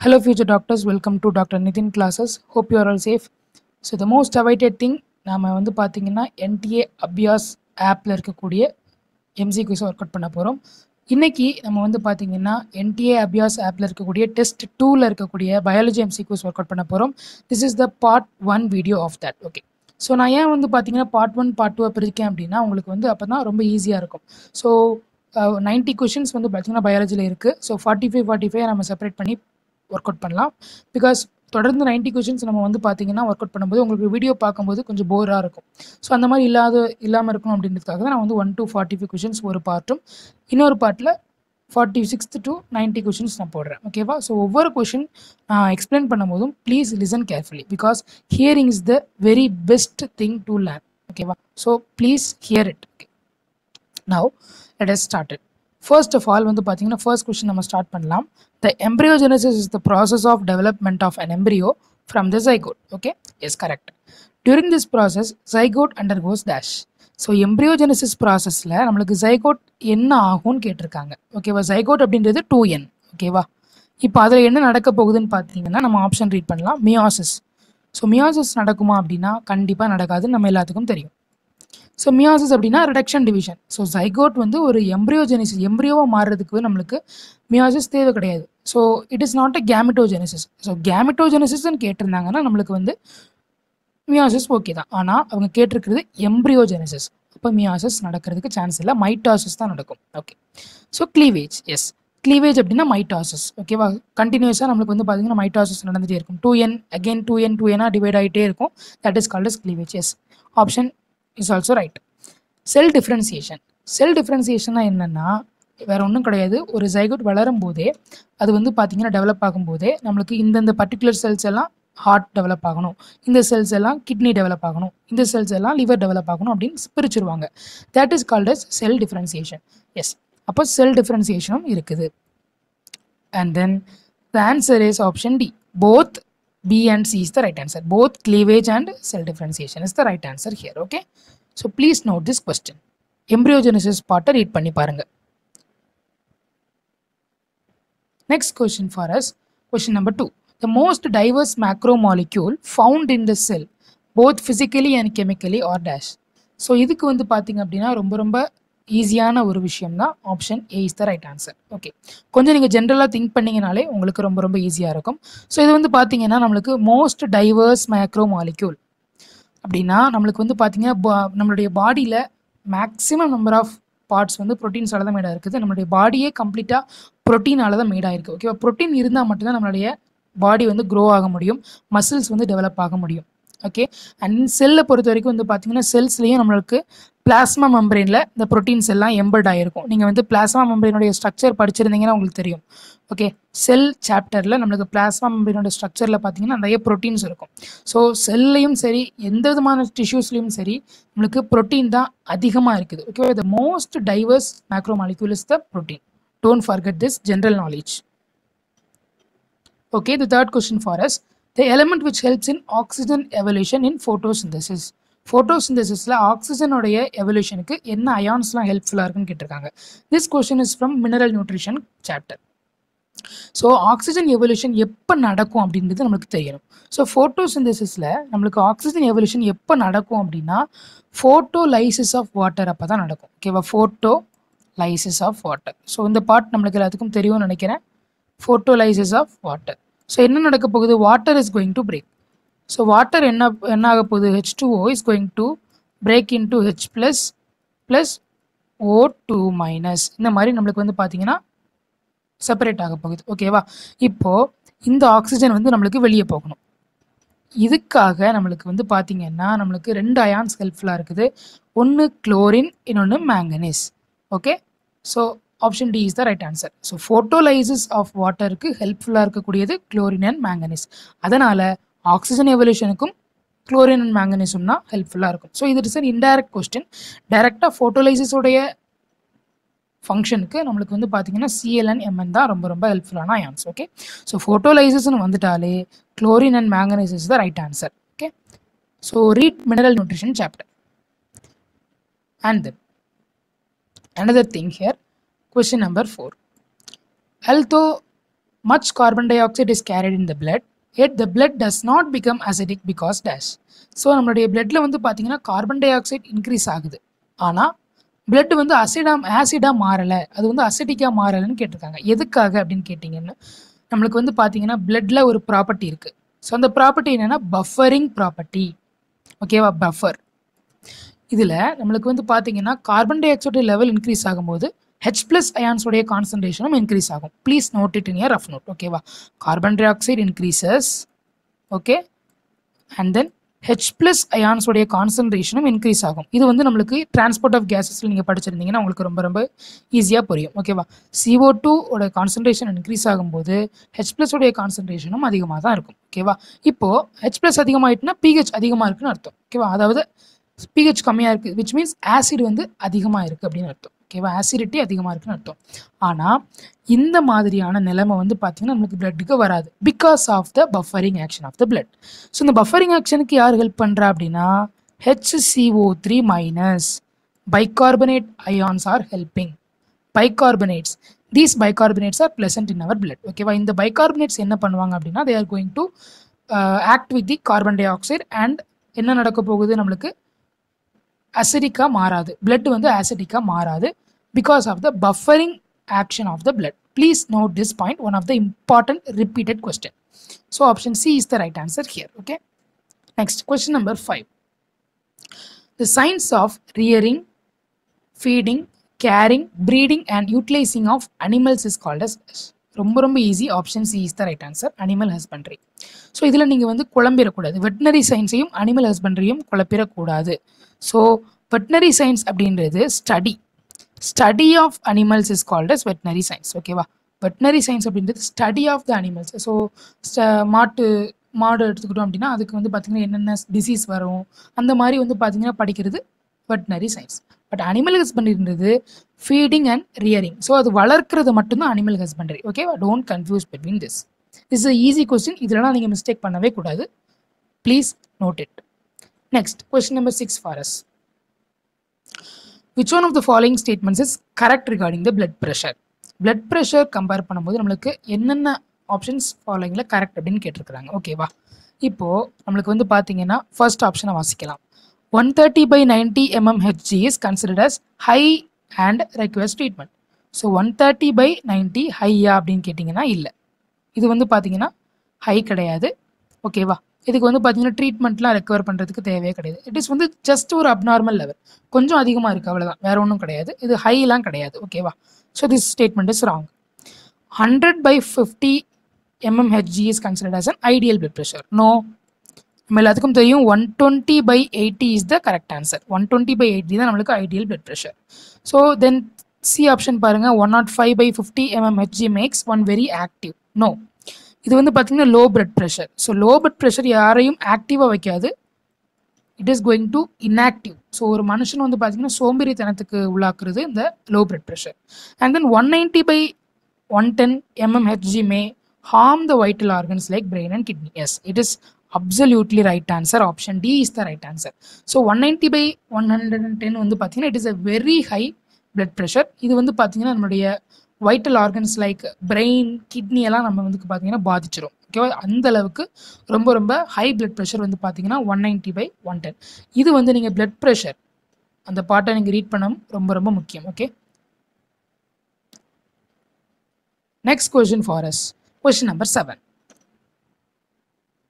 Hello, future doctors. Welcome to Dr. Nitin classes. Hope you are all safe. So, the most awaited thing நாம வந்து பார்த்தீங்கன்னா NDA Abhyas ஆப்பில் இருக்கக்கூடிய எம்சிக்யூஸை work out பண்ண போகிறோம் இன்றைக்கி நம்ம வந்து பார்த்தீங்கன்னா என்டிஏ அபியாஸ் ஆப்பில் இருக்கக்கூடிய டெஸ்ட் டூவில் இருக்கக்கூடிய பயாலஜி எம்சிக்யூஸ் ஒர்க் அவுட் பண்ண போகிறோம் this is the part one video of that okay so நான் ஏன் வந்து பார்த்தீங்கன்னா பார்ட் ஒன் பார்ட் டூ பிரிக்கேன் அப்படின்னா உங்களுக்கு வந்து அப்போ தான் ரொம்ப ஈஸியாக இருக்கும் ஸோ நைன்ட்டி கொஷின்ஸ் வந்து பார்த்தீங்கன்னா பயாலஜியில் இருக்குது so forty five forty five நம்ம செப்பரேட் பண்ணி ஒர்க் அவுட் பண்ணலாம். பிகாஸ் தொடர்ந்து நைன்ட்டி கொஷின்ஸ் நம்ம வந்து பார்த்தீங்கன்னா ஒர்க் அவுட் பண்ணும்போது உங்களுக்கு வீடியோ பார்க்கும்போது கொஞ்சம் போராக இருக்கும். ஸோ அந்த மாதிரி இல்லாத இல்லாமல் இருக்கணும் அப்படின்றதுக்காக தான் நான் வந்து one to forty five questions ஒரு பார்ட்டும் இன்னொரு பார்ட்டில் forty sixth to ninety questions நான் போடுறேன். ஓகேவா ஸோ ஒவ்வொரு கொஷின் நான் எக்ஸ்பிளைன் பண்ணும்போதும் please listen carefully because hearing is the very best thing to learn ஓகேவா so please hear it okay now let us started first of all வந்து பார்த்தீங்கன்னா ஃபர்ஸ்ட் கொஸ்டின் நம்ம ஸ்டார்ட் பண்ணலாம். The embryogenesis is the process of development of an embryo from the zygote okay yes correct during this process zygote undergoes dash so embryogenesis ப்ராசஸில் நம்மளுக்கு zygote என்ன ஆகும்னு கேட்டிருக்காங்க. ஓகேவா ஜைகோட் அப்படின்றது டூ என் ஓகேவா இப்போ அதில் என்ன நடக்க போகுதுன்னு பார்த்தீங்கன்னா நம்ம ஆப்ஷன் ரீட் பண்ணலாம். மியாசிஸ் ஸோ மியாசிஸ் நடக்குமா அப்படின்னா கண்டிப்பாக நடக்காதுன்னு நம்ம எல்லாத்துக்கும் தெரியும். ஸோ மியாசிஸ் அப்படின்னா ரிடக்ஷன் டிவிஷன் ஸோ ஜைகோட் வந்து ஒரு எம்ப்ரியோஜெனிசிஸ் எம்ப்ரியோவாக மாறுறதுக்கு நம்மளுக்கு மியாசிஸ் தேவை கிடையாது. So it is not a gametogenesis so கேமிட்டோஜெனிசிஸ்ன்னு கேட்டிருந்தாங்கன்னா நம்மளுக்கு வந்து மியாசிஸ் ஓகே தான். ஆனால் அவங்க கேட்டிருக்கிறது எம்ப்ரியோஜெனிசிஸ் அப்போ மியாசிஸ் நடக்கிறதுக்கு சான்ஸ் இல்லை. மைட்டாசிஸ் தான் நடக்கும். Okay so cleavage is cleavage அப்படின்னா மைட்டாசிஸ் ஓகேவா கண்டினியூஸாக நம்மளுக்கு வந்து பார்த்தீங்கன்னா மைட்டாசிஸ் நடந்துகிட்டே இருக்கும். Two n again two n two எனாக divide ஆகிட்டே இருக்கும். That is called as cleavage yes option is also right cell differentiation cell டிஃப்ரென்சியேஷன்னா என்னென்னா வேறு ஒன்றும் கிடையாது. ஒரு ஜைகோட் வளரும் போதே அது வந்து பார்த்தீங்கன்னா டெவலப் ஆகும்போதே நம்மளுக்கு இந்தந்த பர்டிகுலர் செல்ஸ் எல்லாம் ஹார்ட் டெவலப் ஆகணும். இந்த செல்ஸ் எல்லாம் கிட்னி டெவலப் ஆகணும். இந்த செல்ஸ் எல்லாம் லிவர் டெவலப் ஆகணும் அப்படின்னு பிரிச்சுருவாங்க. That is called as cell differentiation yes அப்போ செல் டிஃப்ரென்சியேஷனும் இருக்குது. And then the answer is option D both B and C is the right answer. Both cleavage and cell differentiation is the right answer here. Okay. So please note this question embryogenesis பாட்டை read பண்ணி பாருங்கள் next question for us question number two the most diverse macro molecule found in the cell both physically and chemically are dash so இதுக்கு வந்து பார்த்திங்க அப்படின்னா ரொம்ப ரொம்ப ஈஸியான ஒரு விஷயம் தான் option A is the right answer okay கொஞ்சம் நீங்கள் ஜென்ரலாக திங்க் பண்ணிங்கனாலே உங்களுக்கு ரொம்ப ரொம்ப ஈஸியாக இருக்கும் ஸோ இது வந்து பார்த்தீங்கன்னா நம்மளுக்கு மோஸ்ட் டைவர்ஸ் மேக்ரோ மாலிக்யூல் அப்படின்னா நம்மளுக்கு வந்து பார்த்தீங்கன்னா நம்மளுடைய பாடியில் மேக்ஸிமம் நம்பர் ஆஃப் பார்ட்ஸ் வந்து ப்ரோட்டீன்ஸால் தான் மேடாக இருக்குது நம்மளுடைய பாடியே கம்ப்ளீட்டாக ப்ரோட்டீனால தான் மேடாக இருக்குது ஓகேவா ப்ரோட்டீன் இருந்தால் மட்டும்தான் நம்மளுடைய பாடி வந்து க்ரோ ஆக முடியும். மசில்ஸ் வந்து டெவலப் ஆக முடியும். ஓகே அண்ட் செல்லை பொறுத்த வரைக்கும் வந்து பார்த்தீங்கன்னா செல்ஸ்லேயும் நம்மளுக்கு பிளாஸ்மா மெம்பரேனில் இந்த ப்ரோட்டீன்ஸ் எல்லாம் எம்பர்ட் ஆகிருக்கும் நீங்கள் வந்து பிளாஸ்மா மெம்பரேனுடைய ஸ்ட்ரக்சர் படிச்சிருந்தீங்கன்னா உங்களுக்கு தெரியும். ஓகே செல் சாப்டரில் நம்மளுக்கு பிளாஸ்மா மெம்பரேனோட ஸ்ட்ரக்சரில் பார்த்தீங்கன்னா நிறைய ப்ரோட்டீன்ஸ் இருக்கும். ஸோ செல்லையும் சரி எந்த விதமான டிஷ்யூஸ்லையும் சரி நம்மளுக்கு ப்ரோட்டீன் தான் அதிகமாக இருக்குது. Okay the most diverse macro molecule is the protein don't forget this general knowledge okay the third question for us the element which helps in oxygen evolution in photosynthesis ஃபோட்டோசிந்தசிஸில் ஆக்சிஜனுடைய எவல்யூஷனுக்கு என்ன அயான்ஸ்லாம் ஹெல்ப்ஃபுல்லாக இருக்குன்னு கேட்டிருக்காங்க. This question is from mineral nutrition chapter so oxygen evolution எப்போ நடக்கும் அப்படின்றது நம்மளுக்கு தெரியணும். ஸோ ஃபோட்டோசிந்தசிஸில் நம்மளுக்கு ஆக்சிஜன் எவல்யூஷன் எப்போ நடக்கும் அப்படின்னா ஃபோட்டோ லைசிஸ் ஆஃப் வாட்டர் அப்போ தான் நடக்கும். ஓகேவா photolysis of water so இந்த பார்ட் நம்மளுக்கு எல்லாத்துக்கும் தெரியும்னு நினைக்கிறேன். ஃபோட்டோலைசிஸ் ஆஃப் வாட்டர் ஸோ என்ன நடக்க போகுது? Water is going to break so water என்ன என்ன ஆக போகுது? H two O is going to break into H plus plus O two minus இந்த மாதிரி நம்மளுக்கு வந்து பார்த்தீங்கன்னா செப்பரேட் ஆக போகுது. ஓகேவா இப்போது இந்த ஆக்சிஜன் வந்து நம்மளுக்கு வெளியே போகணும். இதுக்காக நம்மளுக்கு வந்து பார்த்தீங்கன்னா நம்மளுக்கு ரெண்டு அயான்ஸ் ஹெல்ப்ஃபுல்லாக இருக்குது. ஒன்று குளோரின் இன்னொன்று manganese okay so option D is the right answer so photolysis of வாட்டருக்கு ஹெல்ப்ஃபுல்லாக இருக்கக்கூடியது குளோரின் அண்ட் மேங்கனீஸ் அதனால் ஆக்சிஜன் எவல்யூஷனுக்கும் குளோரின் அண்ட் மேங்கனீஸும் தான் ஹெல்ப்ஃபுல்லாக இருக்கும். ஸோ இது இஸ் அன் இன்டைரக்ட் கொஸ்டின் டைரெக்டாக ஃபோட்டோலைசிஸோடைய ஃபங்க்ஷனுக்கு நம்மளுக்கு வந்து பார்த்தீங்கன்னா சிஎல்என் எம்என் தான் ரொம்ப ரொம்ப ஹெல்ப்ஃபுல்லான ஆன்சர் ஓகே ஸோ ஃபோட்டோலைசிஸ்னு வந்துட்டாலே chlorine and manganese is the right answer okay so read mineral nutrition chapter and then another thing here question number 4 although much carbon dioxide is carried in the blood yet the blood does not become acidic because dash. So நம்மளுடைய பிளட்டில் வந்து பார்த்திங்கன்னா carbon di oxide increase ஆகுது. ஆனால் blood வந்து அசிடாக ஆசிடாக மாறலை. அது வந்து அசிடிக்காக மாறலைன்னு கேட்டிருக்காங்க. எதுக்காக அப்படின்னு கேட்டிங்கன்னா நம்மளுக்கு வந்து பார்த்தீங்கன்னா பிளட்டில் ஒரு ப்ராப்பர்ட்டி இருக்குது ஸோ அந்த ப்ராப்பர்ட்டி என்னென்னா பஃபரிங் ப்ராப்பர்ட்டி ஓகேவா பஃபர் இதில் நம்மளுக்கு வந்து பார்த்தீங்கன்னா carbon dioxide level increase ஆகும்போது ஹெச் ப்ளஸ் அயான்ஸோடைய கான்சன்ட்ரேஷனும் இன்க்ரீஸ் ஆகும். Please note it in your rough note ஓகேவா carbon dioxide increases okay and then H plus அயான்ஸோடைய கான்சன்ட்ரேஷனும் இன்க்ரீஸ் ஆகும். இது வந்து நம்மளுக்கு டிரான்ஸ்போர்ட் ஆஃப் கேஸஸில் நீங்கள் படிச்சிருந்தீங்கன்னா உங்களுக்கு ரொம்ப ரொம்ப ஈஸியாக புரியும் ஓகேவா சிஓ டூ ஓட கான்சன்ட்ரேஷன் இன்க்ரீஸ் ஆகும்போது ஹெச் ப்ளஸ் உடைய கான்சன்ட்ரேஷனும் அதிகமாக தான் இருக்கும் ஓகேவா இப்போது ஹெச் ப்ளஸ் அதிகமாகிட்டுனா பிஹெச் அதிகமாக இருக்குன்னு அர்த்தம் ஓகேவா அதாவது பிஹெச் கம்மியாக இருக்குது விச் மீன்ஸ் ஆசிட் வந்து அதிகமாக இருக்குது அப்படின்னு அர்த்தம். ஓகேவா? ஆசிடிட்டி அதிகமாக இருக்குன்னு அர்த்தம். ஆனால் இந்த மாதிரியான நிலைமை வந்து பார்த்திங்கன்னா நம்மளுக்கு பிளட்டுக்கு வராது. Because of the buffering action of the blood so இந்த பஃபரிங் ஆக்ஷனுக்கு யார் ஹெல்ப் பண்ணுறா அப்படின்னா HCO three minus bicarbonate ions are helping bicarbonates these bicarbonates are present in our blood ஓகேவா இந்த பைகார்பனேட்ஸ் என்ன பண்ணுவாங்க அப்படின்னா they are going to act with the carbon dioxide and என்ன நடக்க போகுது நம்மளுக்கு? அசிடிக்காக மாறாது. பிளட் வந்து ஆசிடிக்காக மாறாது. Because of the buffering action of the blood please note this point one of the important repeated question so option C is the right answer here okay next question number five the science of rearing feeding caring breeding and utilising of animals is called as ரொம்ப ரொம்ப easy option C is the right answer animal husbandry so இதில் நீங்கள் வந்து குழம்பிடக்கூடாது. Veterinary சயின்ஸையும் animal ஹஸ்பண்ட்ரியும் குழப்பிடக்கூடாது. So veterinary science அப்படின்றது study study of animals is called as veterinary science ஓகேவா வெட்டினரி சயின்ஸ் அப்படின்றது study of the animals so மாட்டு மாடு எடுத்துக்கிட்டோம் அப்படின்னா அதுக்கு வந்து பார்த்திங்கன்னா என்னென்ன டிசீஸ் வரும்? அந்த மாதிரி வந்து பார்த்திங்கன்னா படிக்கிறது வெட்டினரி சயின்ஸ் பட் அனிமல் ஹஸ்பண்டரின்றது ஃபீடிங் அண்ட் ரியரிங் ஸோ அது வளர்க்குறது மட்டும்தான் அனிமல் ஹஸ்பண்டரி ஓகேவா don't confuse between this is a easy question இதெல்லாம் நீங்கள் மிஸ்டேக் பண்ணவே கூடாது. Please note it next question number six for which one of the following statements is correct regarding the blood pressure blood pressure compare பண்ணும்போது நம்மளுக்கு என்னென்ன options ஃபாலோயிங்கில் correct அப்படின்னு கேட்டிருக்கிறாங்க. ஓகேவா இப்போது நம்மளுக்கு வந்து பார்த்தீங்கன்னா ஃபர்ஸ்ட் ஆப்ஷனை வாசிக்கலாம். One thirty by ninety mm Hg is considered as high and request treatment so one thirty by ninety ஹையா அப்படின்னு கேட்டிங்கன்னா இல்லை. இது வந்து பார்த்தீங்கன்னா ஹை கிடையாது. ஓகேவா இதுக்கு வந்து பார்த்தீங்கன்னா ட்ரீட்மெண்ட்லாம் ரெக்கவர் பண்ணுறதுக்கு தேவையே கிடையாது. இட் இஸ் வந்து ஜஸ்ட் ஒரு அப்நார்மல் லெவல் கொஞ்சம் அதிகமாக இருக்குது அவ்வளோதான் வேற ஒன்றும் கிடையாது. இது ஹைலாம் கிடையாது. ஓகேவா so this statement is wrong hundred by fifty mmHg is considered as an ideal blood pressure no நம்ம எல்லாத்துக்கும் தெரியும் one twenty by eighty is the correct answer one twenty by eighty தான் நம்மளுக்கு ideal blood pressure so then C option பாருங்கள் one nought five by fifty mmHg makes one very active no இது வந்து பார்த்தீங்கன்னா low blood pressure so low blood pressure யாரையும் ஆக்டிவாக வைக்காது. It is going to inactive so ஒரு மனுஷன் வந்து பார்த்தீங்கன்னா சோம்பேறித்தனத்துக்கு உள்ளாக்குறது இந்த low blood pressure and then one ninety by one ten mmHg may harm the vital organs like brain and kidney. Yes, it is absolutely right answer option D is the right answer so one ninety by one hundred and ten வந்து பார்த்தீங்கன்னா it is a very high blood pressure இது வந்து பார்த்தீங்கன்னா நம்மளுடைய vital organs like brain kidney எல்லாம் நம்ம வந்து பார்த்தீங்கன்னா பாதிச்சிடும் ஓகேவா அந்த அளவுக்கு ரொம்ப ரொம்ப ஹை பிளட் ப்ரெஷர் வந்து பார்த்தீங்கன்னா one ninety by one ten இது வந்து நீங்கள் பிளட் ப்ரெஷர் அந்த பாட்டை நீங்கள் ரீட் பண்ண ரொம்ப ரொம்ப முக்கியம். Okay next question for us question number seven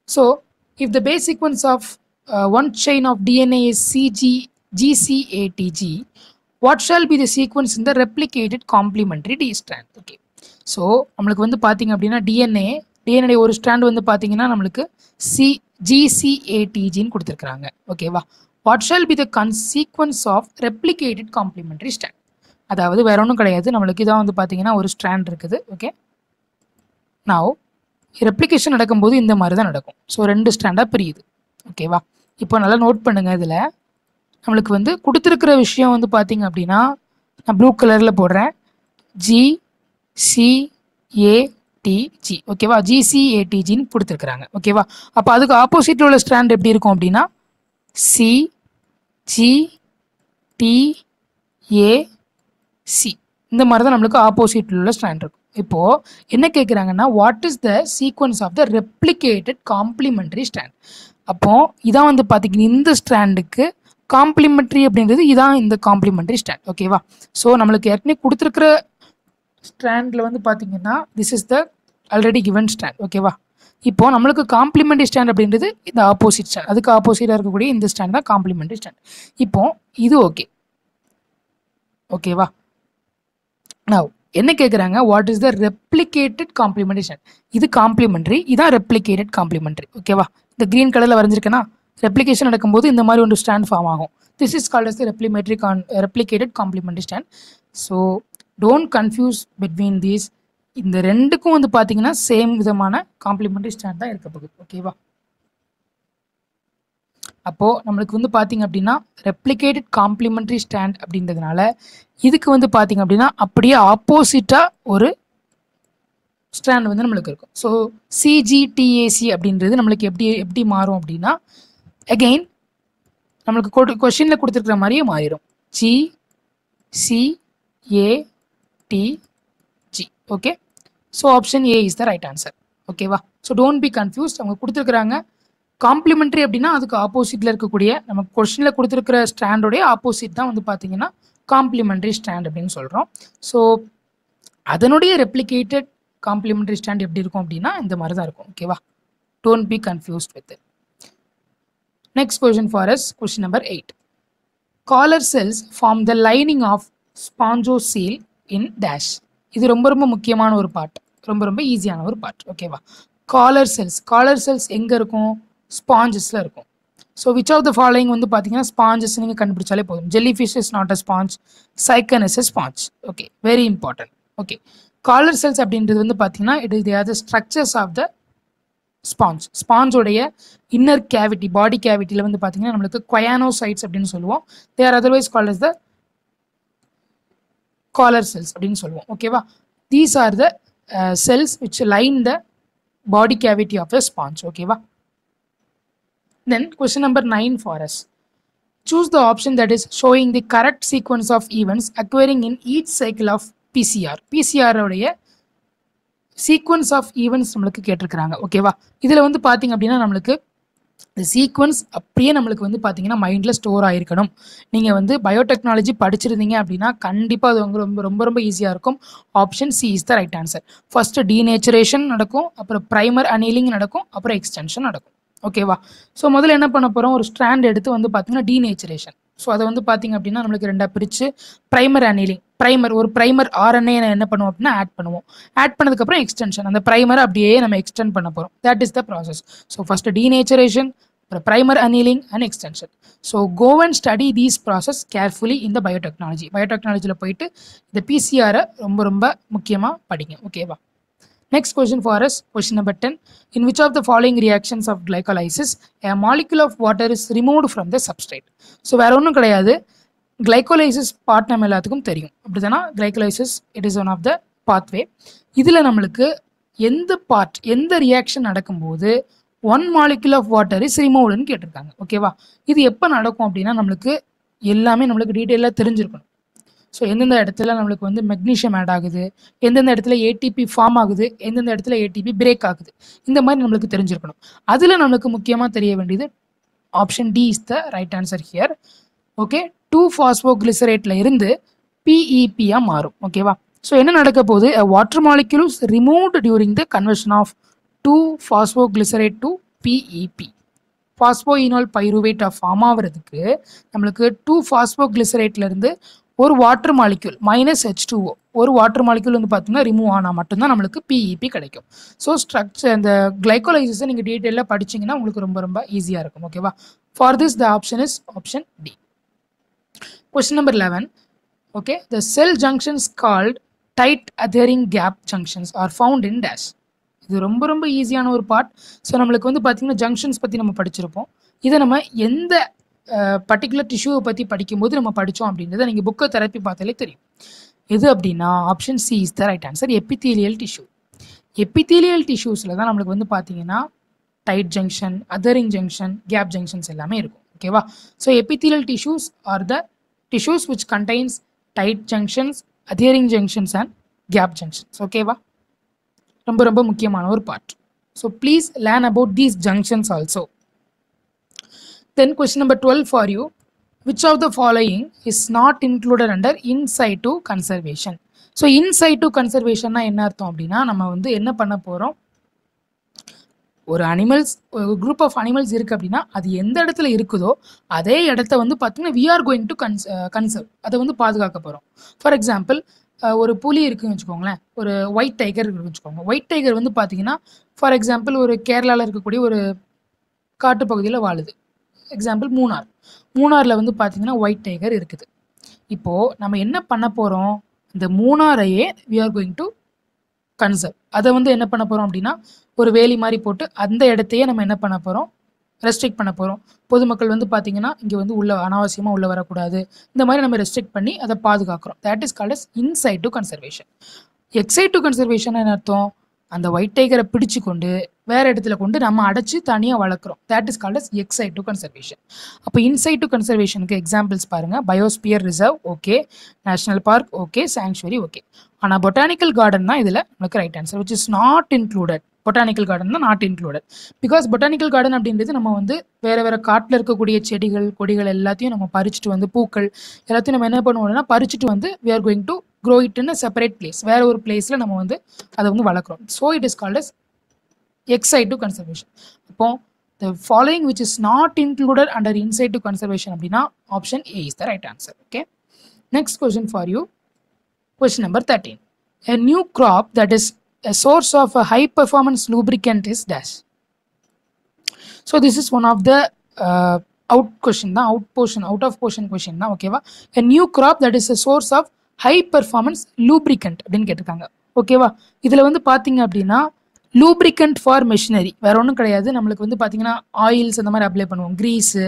so if the base sequence of uh, one chain of DNA is CG, GCATG, what shall be the sequence in the replicated complementary D strand? Okay. So நம்மளுக்கு வந்து பார்த்தீங்க அப்படின்னா DNA DNA ஒரு stand வந்து பார்த்தீங்கன்னா நம்மளுக்கு C ஜிசிஏடிஜின்னு கொடுத்துருக்குறாங்க. ஓகேவா what shall be the con sequence of replicated complementary strand அதாவது வேற ஒன்றும் கிடையாது. நம்மளுக்கு இதான் வந்து பார்த்தீங்கன்னா ஒரு ஸ்டாண்ட் இருக்குது. ஓகே நாவ் ரெப்ளிகேஷன் நடக்கும்போது இந்த மாதிரி தான் நடக்கும். ஸோ ரெண்டு ஸ்டாண்டாக பிரியுது. ஓகேவா இப்போ நல்லா நோட் பண்ணுங்கள் இதில். நம்மளுக்கு வந்து கொடுத்துருக்கிற விஷயம் வந்து பார்த்திங்க அப்படின்னா நான் ப்ளூ கலரில் போடுறேன். ஜி சி ஏடிஜி ஓகேவா ஜிசிஏடிஜின்னு கொடுத்துருக்குறாங்க. ஓகேவா அப்போ அதுக்கு ஆப்போசிட்டில் உள்ள ஸ்டாண்ட் எப்படி இருக்கும் அப்படின்னா C G T A C இந்த மாதிரி தான் நம்மளுக்கு ஆப்போசிட்டில் உள்ள ஸ்டாண்ட் இருக்கும். இப்போது என்ன கேட்குறாங்கன்னா what is the sequence of the replicated complementary strand அப்போது இதான் வந்து பார்த்தீங்கன்னா இந்த ஸ்ட்ராண்டுக்கு காம்ப்ளிமெண்ட்ரி அப்படின்றது இதான் இந்த காம்ப்ளிமெண்ட்ரி ஸ்ட்ராண்ட் ஓகேவா ஸோ நம்மளுக்கு ஏற்கனவே கொடுத்துருக்குற ஸ்ட்ராண்டில் வந்து பார்த்தீங்கன்னா this is the already given strand ஓகேவா இப்போ நம்மளுக்கு காம்ப்ளிமெண்ட்ரி ஸ்டாண்ட் அப்படின்றது இந்த ஆப்போசிட் ஸ்டாண்ட் அதுக்கு ஆப்போசிட்டாக இருக்கக்கூடிய இந்த ஸ்டாண்ட் தான் காம்ப்ளிமெண்ட்ரி ஸ்டாண்ட் இப்போது இது ஓகே ஓகேவா நவ் என்ன கேட்குறாங்க what is the replicated complementation இது காம்ப்ளிமெண்ட்ரி இதான் ரெப்ளிகேட்டட் காம்ப்ளிமெண்ட்ரி ஓகேவா இந்த க்ரீன் கலரில் வரைஞ்சிருக்கேன்னா ரெப்ளிகேஷன் நடக்கும்போது இந்த மாதிரி ஒன்று ஸ்டாண்ட் ஃபார்ம் ஆகும். This is called as the ரெப்ளிமெட்ரி con replicated complementary strand so don't confuse between these இந்த ரெண்டுக்கும் வந்து பார்த்தீங்கன்னா சேம் விதமான காம்ப்ளிமெண்ட்ரி ஸ்டாண்ட் தான் இருக்க போகுது. ஓகேவா அப்போது நம்மளுக்கு வந்து பார்த்திங்க அப்படின்னா ரெப்ளிகேட்டட் காம்ப்ளிமெண்ட்ரி ஸ்டாண்ட் அப்படின்றதுனால இதுக்கு வந்து பார்த்திங்க அப்படின்னா அப்படியே ஆப்போசிட்டாக ஒரு ஸ்டாண்ட் வந்து நம்மளுக்கு இருக்கும். ஸோ சிஜிடிஏசி அப்படின்றது நம்மளுக்கு எப்படி எப்படி மாறும் அப்படின்னா அகெயின் நம்மளுக்கு கொடு கொஷினில் கொடுத்துருக்குற மாதிரியே மாறிடும். G C A T G okay so option A is the right answer ஓகேவா ஸோ டோன்ட் பி கன்ஃபியூஸ்ட் அவங்க கொடுத்துருக்குறாங்க. காம்ப்ளிமெண்ட்ரி அப்படின்னா அதுக்கு ஆப்போசிட்டில் இருக்கக்கூடிய நம்ம கொஷினில் கொடுத்துருக்கிற ஸ்டாண்டோடைய ஆப்போசிட் தான் வந்து பார்த்தீங்கன்னா காம்ப்ளிமெண்ட்ரி ஸ்டாண்ட் அப்படின்னு சொல்கிறோம் ஸோ அதனுடைய ரெப்ளிகேட்டட் காம்ப்ளிமெண்ட்ரி ஸ்டாண்ட் எப்படி இருக்கும் அப்படின்னா இந்த மாதிரி தான் இருக்கும் ஓகேவா don't be confused with next question for us question number eight collar cells form the lining of spongocoel in dash இது ரொம்ப ரொம்ப முக்கியமான ஒரு பார்ட் ரொம்ப ரொம்ப ஈஸியான ஒரு பார்ட் ஓகேவா காலர் செல்ஸ் காலர் செல்ஸ் எங்கே இருக்கும்? ஸ்பாஞ்சஸில் இருக்கும். So which of the following வந்து பார்த்தீங்கன்னா ஸ்பாஞ்சஸ் நீங்கள் கண்டுபிடிச்சாலே போதும். Jellyfish is not a sponge sycon is a sponge okay very important okay collar cells அப்படின்றது வந்து பார்த்தீங்கன்னா it is the structures of the sponge ஸ்பாஞ்சோடைய inner cavity body கேவிட்டியில் வந்து பார்த்தீங்கன்னா நம்மளுக்கு கொயானோசைட்ஸ் அப்படின்னு சொல்லுவோம். They are otherwise call is the collar cells அப்படின்னு சொல்லுவோம். ஓகேவா these are the cells which line the body cavity of the sponge ஓகேவா then question number nine for us choose the option that is showing the correct sequence of events acquiring in each cycle of PCR உடைய sequence of events நம்மளுக்கு கேட்டிருக்கிறாங்க. ஓகேவா இதில் வந்து பார்த்தீங்க அப்படின்னா நம்மளுக்கு இந்த சீக்வன்ஸ் அப்படியே நம்மளுக்கு வந்து பார்த்தீங்கன்னா மைண்டில் ஸ்டோர் ஆகிருக்கணும் நீங்கள் வந்து பயோடெக்னாலஜி படிச்சிருந்தீங்க அப்படின்னா கண்டிப்பாக அது உங்களுக்கு ரொம்ப ரொம்ப ரொம்ப ஈஸியாக இருக்கும். Option C is the right answer first denaturation நடக்கும் அப்புறம் ப்ரைமர் அனீலிங் நடக்கும் அப்புறம் எக்ஸ்டென்ஷன் நடக்கும். ஓகேவா ஸோ முதல்ல என்ன பண்ண போகிறோம் ஒரு ஸ்ட்ராண்ட் எடுத்து வந்து பார்த்தீங்கன்னா டீநேச்சுரேஷன் ஸோ அதை வந்து பார்த்தீங்க அப்படின்னா நம்மளுக்கு ரெண்டாக பிரித்து ப்ரைமர் அனிலிங் ப்ரைமர் ஒரு ப்ரைமர் ஆர்என்ஏ என்ன பண்ணுவோம் அப்படின்னா ஆட் பண்ணுவோம். ஆட் பண்ணதுக்கப்புறம் எக்ஸ்டென்ஷன் அந்த ப்ரைமரை அப்படியே நம்ம எக்ஸ்டெண்ட் பண்ண போகிறோம் that is the process so first denaturation அப்புறம் primer annealing and extension so go and study these process carefully இந்த பயோடெக்னாலஜி பயோடெக்னாலஜியில் போயிட்டு இந்த பிசிஆரை ரொம்ப ரொம்ப முக்கியமாக படிங்க. ஓகேவா Next question for us, question number 10. In which of the following reactions of glycolysis a molecule of water is removed from the substrate? So வேற ஒன்றும் கிடையாது. கிளைகோலைசிஸ் பார்ட் நம்ம எல்லாத்துக்கும் தெரியும். அப்படி தானே glycolysis it is one of the pathway இதில் நம்மளுக்கு எந்த பார்ட் எந்த ரியாக்ஷன் நடக்கும்போது one molecule of water is ரிமூவ்டுன்னு கேட்டிருக்காங்க. ஓகேவா இது எப்போ நடக்கும் அப்படின்னா நம்மளுக்கு எல்லாமே நம்மளுக்கு டீட்டெயிலாக தெரிஞ்சிருக்கணும். ஸோ எந்தெந்த இடத்துல நம்மளுக்கு வந்து மெக்னீஷியம் ஆட் ஆகுது? எந்தெந்த இடத்துல ஏடிபி ஃபார்ம் ஆகுது? எந்தெந்த இடத்துல ஏடிபி பிரேக் ஆகுது? இந்த மாதிரி நம்மளுக்கு தெரிஞ்சிருக்கணும். அதில் நம்மளுக்கு முக்கியமாக தெரிய வேண்டியது option D is the right answer here okay two ஃபாஸ்போக்ளிசரேட்டில் இருந்து பிஇபியாக மாறும். ஓகேவா ஸோ என்ன நடக்க போகுது? Water molecules removed during the conversion of two phosphoglycerate to PEP phosphoenol of form ஆகிறதுக்கு நம்மளுக்கு டூ ஃபாஸ்போக்ளிசரேட்லேருந்து ஒரு water molecule minus H two O ஒரு வாட்டர் மாலிக்யூல் வந்து பார்த்தீங்கன்னா ரிமூவ் ஆனால் மட்டும்தான் நம்மளுக்கு பிஇபி கிடைக்கும். ஸோ ஸ்ட்ரக்சர் அந்த கிளைகோலைசிஸை நீங்கள் டீட்டெயிலாக படிச்சிங்கன்னா உங்களுக்கு ரொம்ப ரொம்ப ஈஸியாக இருக்கும். ஓகேவா for this the option is option D question number eleven okay the cell junctions called tight adhering gap junctions are found in dash இது ரொம்ப ரொம்ப ஈஸியான ஒரு பார்ட் ஸோ நம்மளுக்கு வந்து பார்த்திங்கன்னா ஜங்ஷன்ஸ் பற்றி நம்ம படிச்சிருப்போம். இதை நம்ம எந்த பர்டிகுலர் டிஷ்யூவை பற்றி படிக்கும்போது நம்ம படித்தோம் அப்படின்றத நீங்கள் புக்கை தெரப்பி பார்த்தாலே தெரியும். எது அப்படின்னா option C is the right answer epithelial tissue epithelial டிஷ்யூஸில் தான் நம்மளுக்கு வந்து பார்த்தீங்கன்னா tight junction adhering junction gap junctions எல்லாமே இருக்கும். ஓகேவா so epithelial tissues are the tissues which contains tight junctions adhering junctions and gap junctions ஓகேவா ரொம்ப ரொம்ப முக்கியமான ஒரு part so please learn about these junctions also then question number twelve for you which of the following is not included under in situ to conservation so insight to கன்சர்வேஷன்னா என்ன அர்த்தம் அப்படின்னா நம்ம வந்து என்ன பண்ண போகிறோம் ஒரு அனிமல்ஸ் ஒரு குரூப் ஆஃப் அனிமல்ஸ் இருக்குது அப்படின்னா அது எந்த இடத்துல இருக்குதோ அதே இடத்த வந்து பார்த்திங்கன்னா we are going to cons conserve அதை வந்து பாதுகாக்க போகிறோம் ஃபார் எக்ஸாம்பிள் ஒரு புலி இருக்குன்னு வச்சுக்கோங்களேன். ஒரு ஒயிட் டைகர் இருக்குன்னு வச்சுக்கோங்க. ஒயிட் டைகர் வந்து பார்த்தீங்கன்னா ஃபார் எக்ஸாம்பிள் ஒரு கேரளாவில் இருக்கக்கூடிய ஒரு காட்டுப்பகுதியில் வாழுது. எக்ஸாம்பிள் மூணார் மூணாரில் வந்து பார்த்தீங்கன்னா ஒயிட் டைகர் இருக்குது. இப்போது நம்ம என்ன பண்ண போகிறோம் இந்த மூணாரையே we are going to conserve அதை வந்து என்ன பண்ண போகிறோம் அப்படின்னா ஒரு வேலி மாதிரி போட்டு அந்த இடத்தையே நம்ம என்ன பண்ண போகிறோம் ரெஸ்ட்ரிக்ட் பண்ண போகிறோம் பொதுமக்கள் வந்து பார்த்தீங்கன்னா இங்கே வந்து உள்ள அனாவசியமாக உள்ளே வரக்கூடாது. இந்த மாதிரி நம்ம ரெஸ்ட்ரிக்ட் பண்ணி அதை பாதுகாக்கிறோம். That is called as in situ conservation ex situ conservation என்ன அர்த்தம்? அந்த ஒயிட் டைகரை பிடிச்சு கொண்டு வேற இடத்துல கொண்டு நம்ம அடைச்சு தனியாக வளர்க்குறோம். That is called as ex situ conservation அப்போ இன்சைட் டு கன்சர்வேஷனுக்கு எக்ஸாம்பிள்ஸ் பாருங்கள் biosphere reserve okay national park okay sanctuary okay ஆனால் பொட்டானிக்கல் கார்டன் தான் இதில் நமக்கு right answer which is not included botanical garden தான் not included because botanical garden அப்படின்றது நம்ம வந்து வேறு வேறு காட்டில் இருக்கக்கூடிய செடிகள் கொடிகள் எல்லாத்தையும் நம்ம பறிச்சுட்டு வந்து பூக்கள் எல்லாத்தையும் நம்ம என்ன பண்ணுவோம்னா பறிச்சுட்டு வந்து we are going to grow it in separate place வேற ஒரு பிளேஸில் நம்ம வந்து அதை வந்து வளர்க்குறோம். So it is called as ex situ conservation அப்போ the following which is not included under in situ conservation அப்படின்னா option A is the right answer okay next question for you question number thirteen a new crop that is a source of a high performance lubricant is dash. So this is one of the uh, out question தான் out portion out of portion question தான் ஓகேவா a new crop that is a source of high performance lubricant அப்படின்னு கேட்டிருக்காங்க. ஓகேவா இதில் வந்து பார்த்தீங்க அப்படின்னா லூப்ரிகண்ட் ஃபார் மிஷினரி வேற ஒன்றும் கிடையாது. நம்மளுக்கு வந்து பார்த்தீங்கன்னா ஆயில்ஸ் அந்த மாதிரி அப்ளை பண்ணுவோம். க்ரீஸு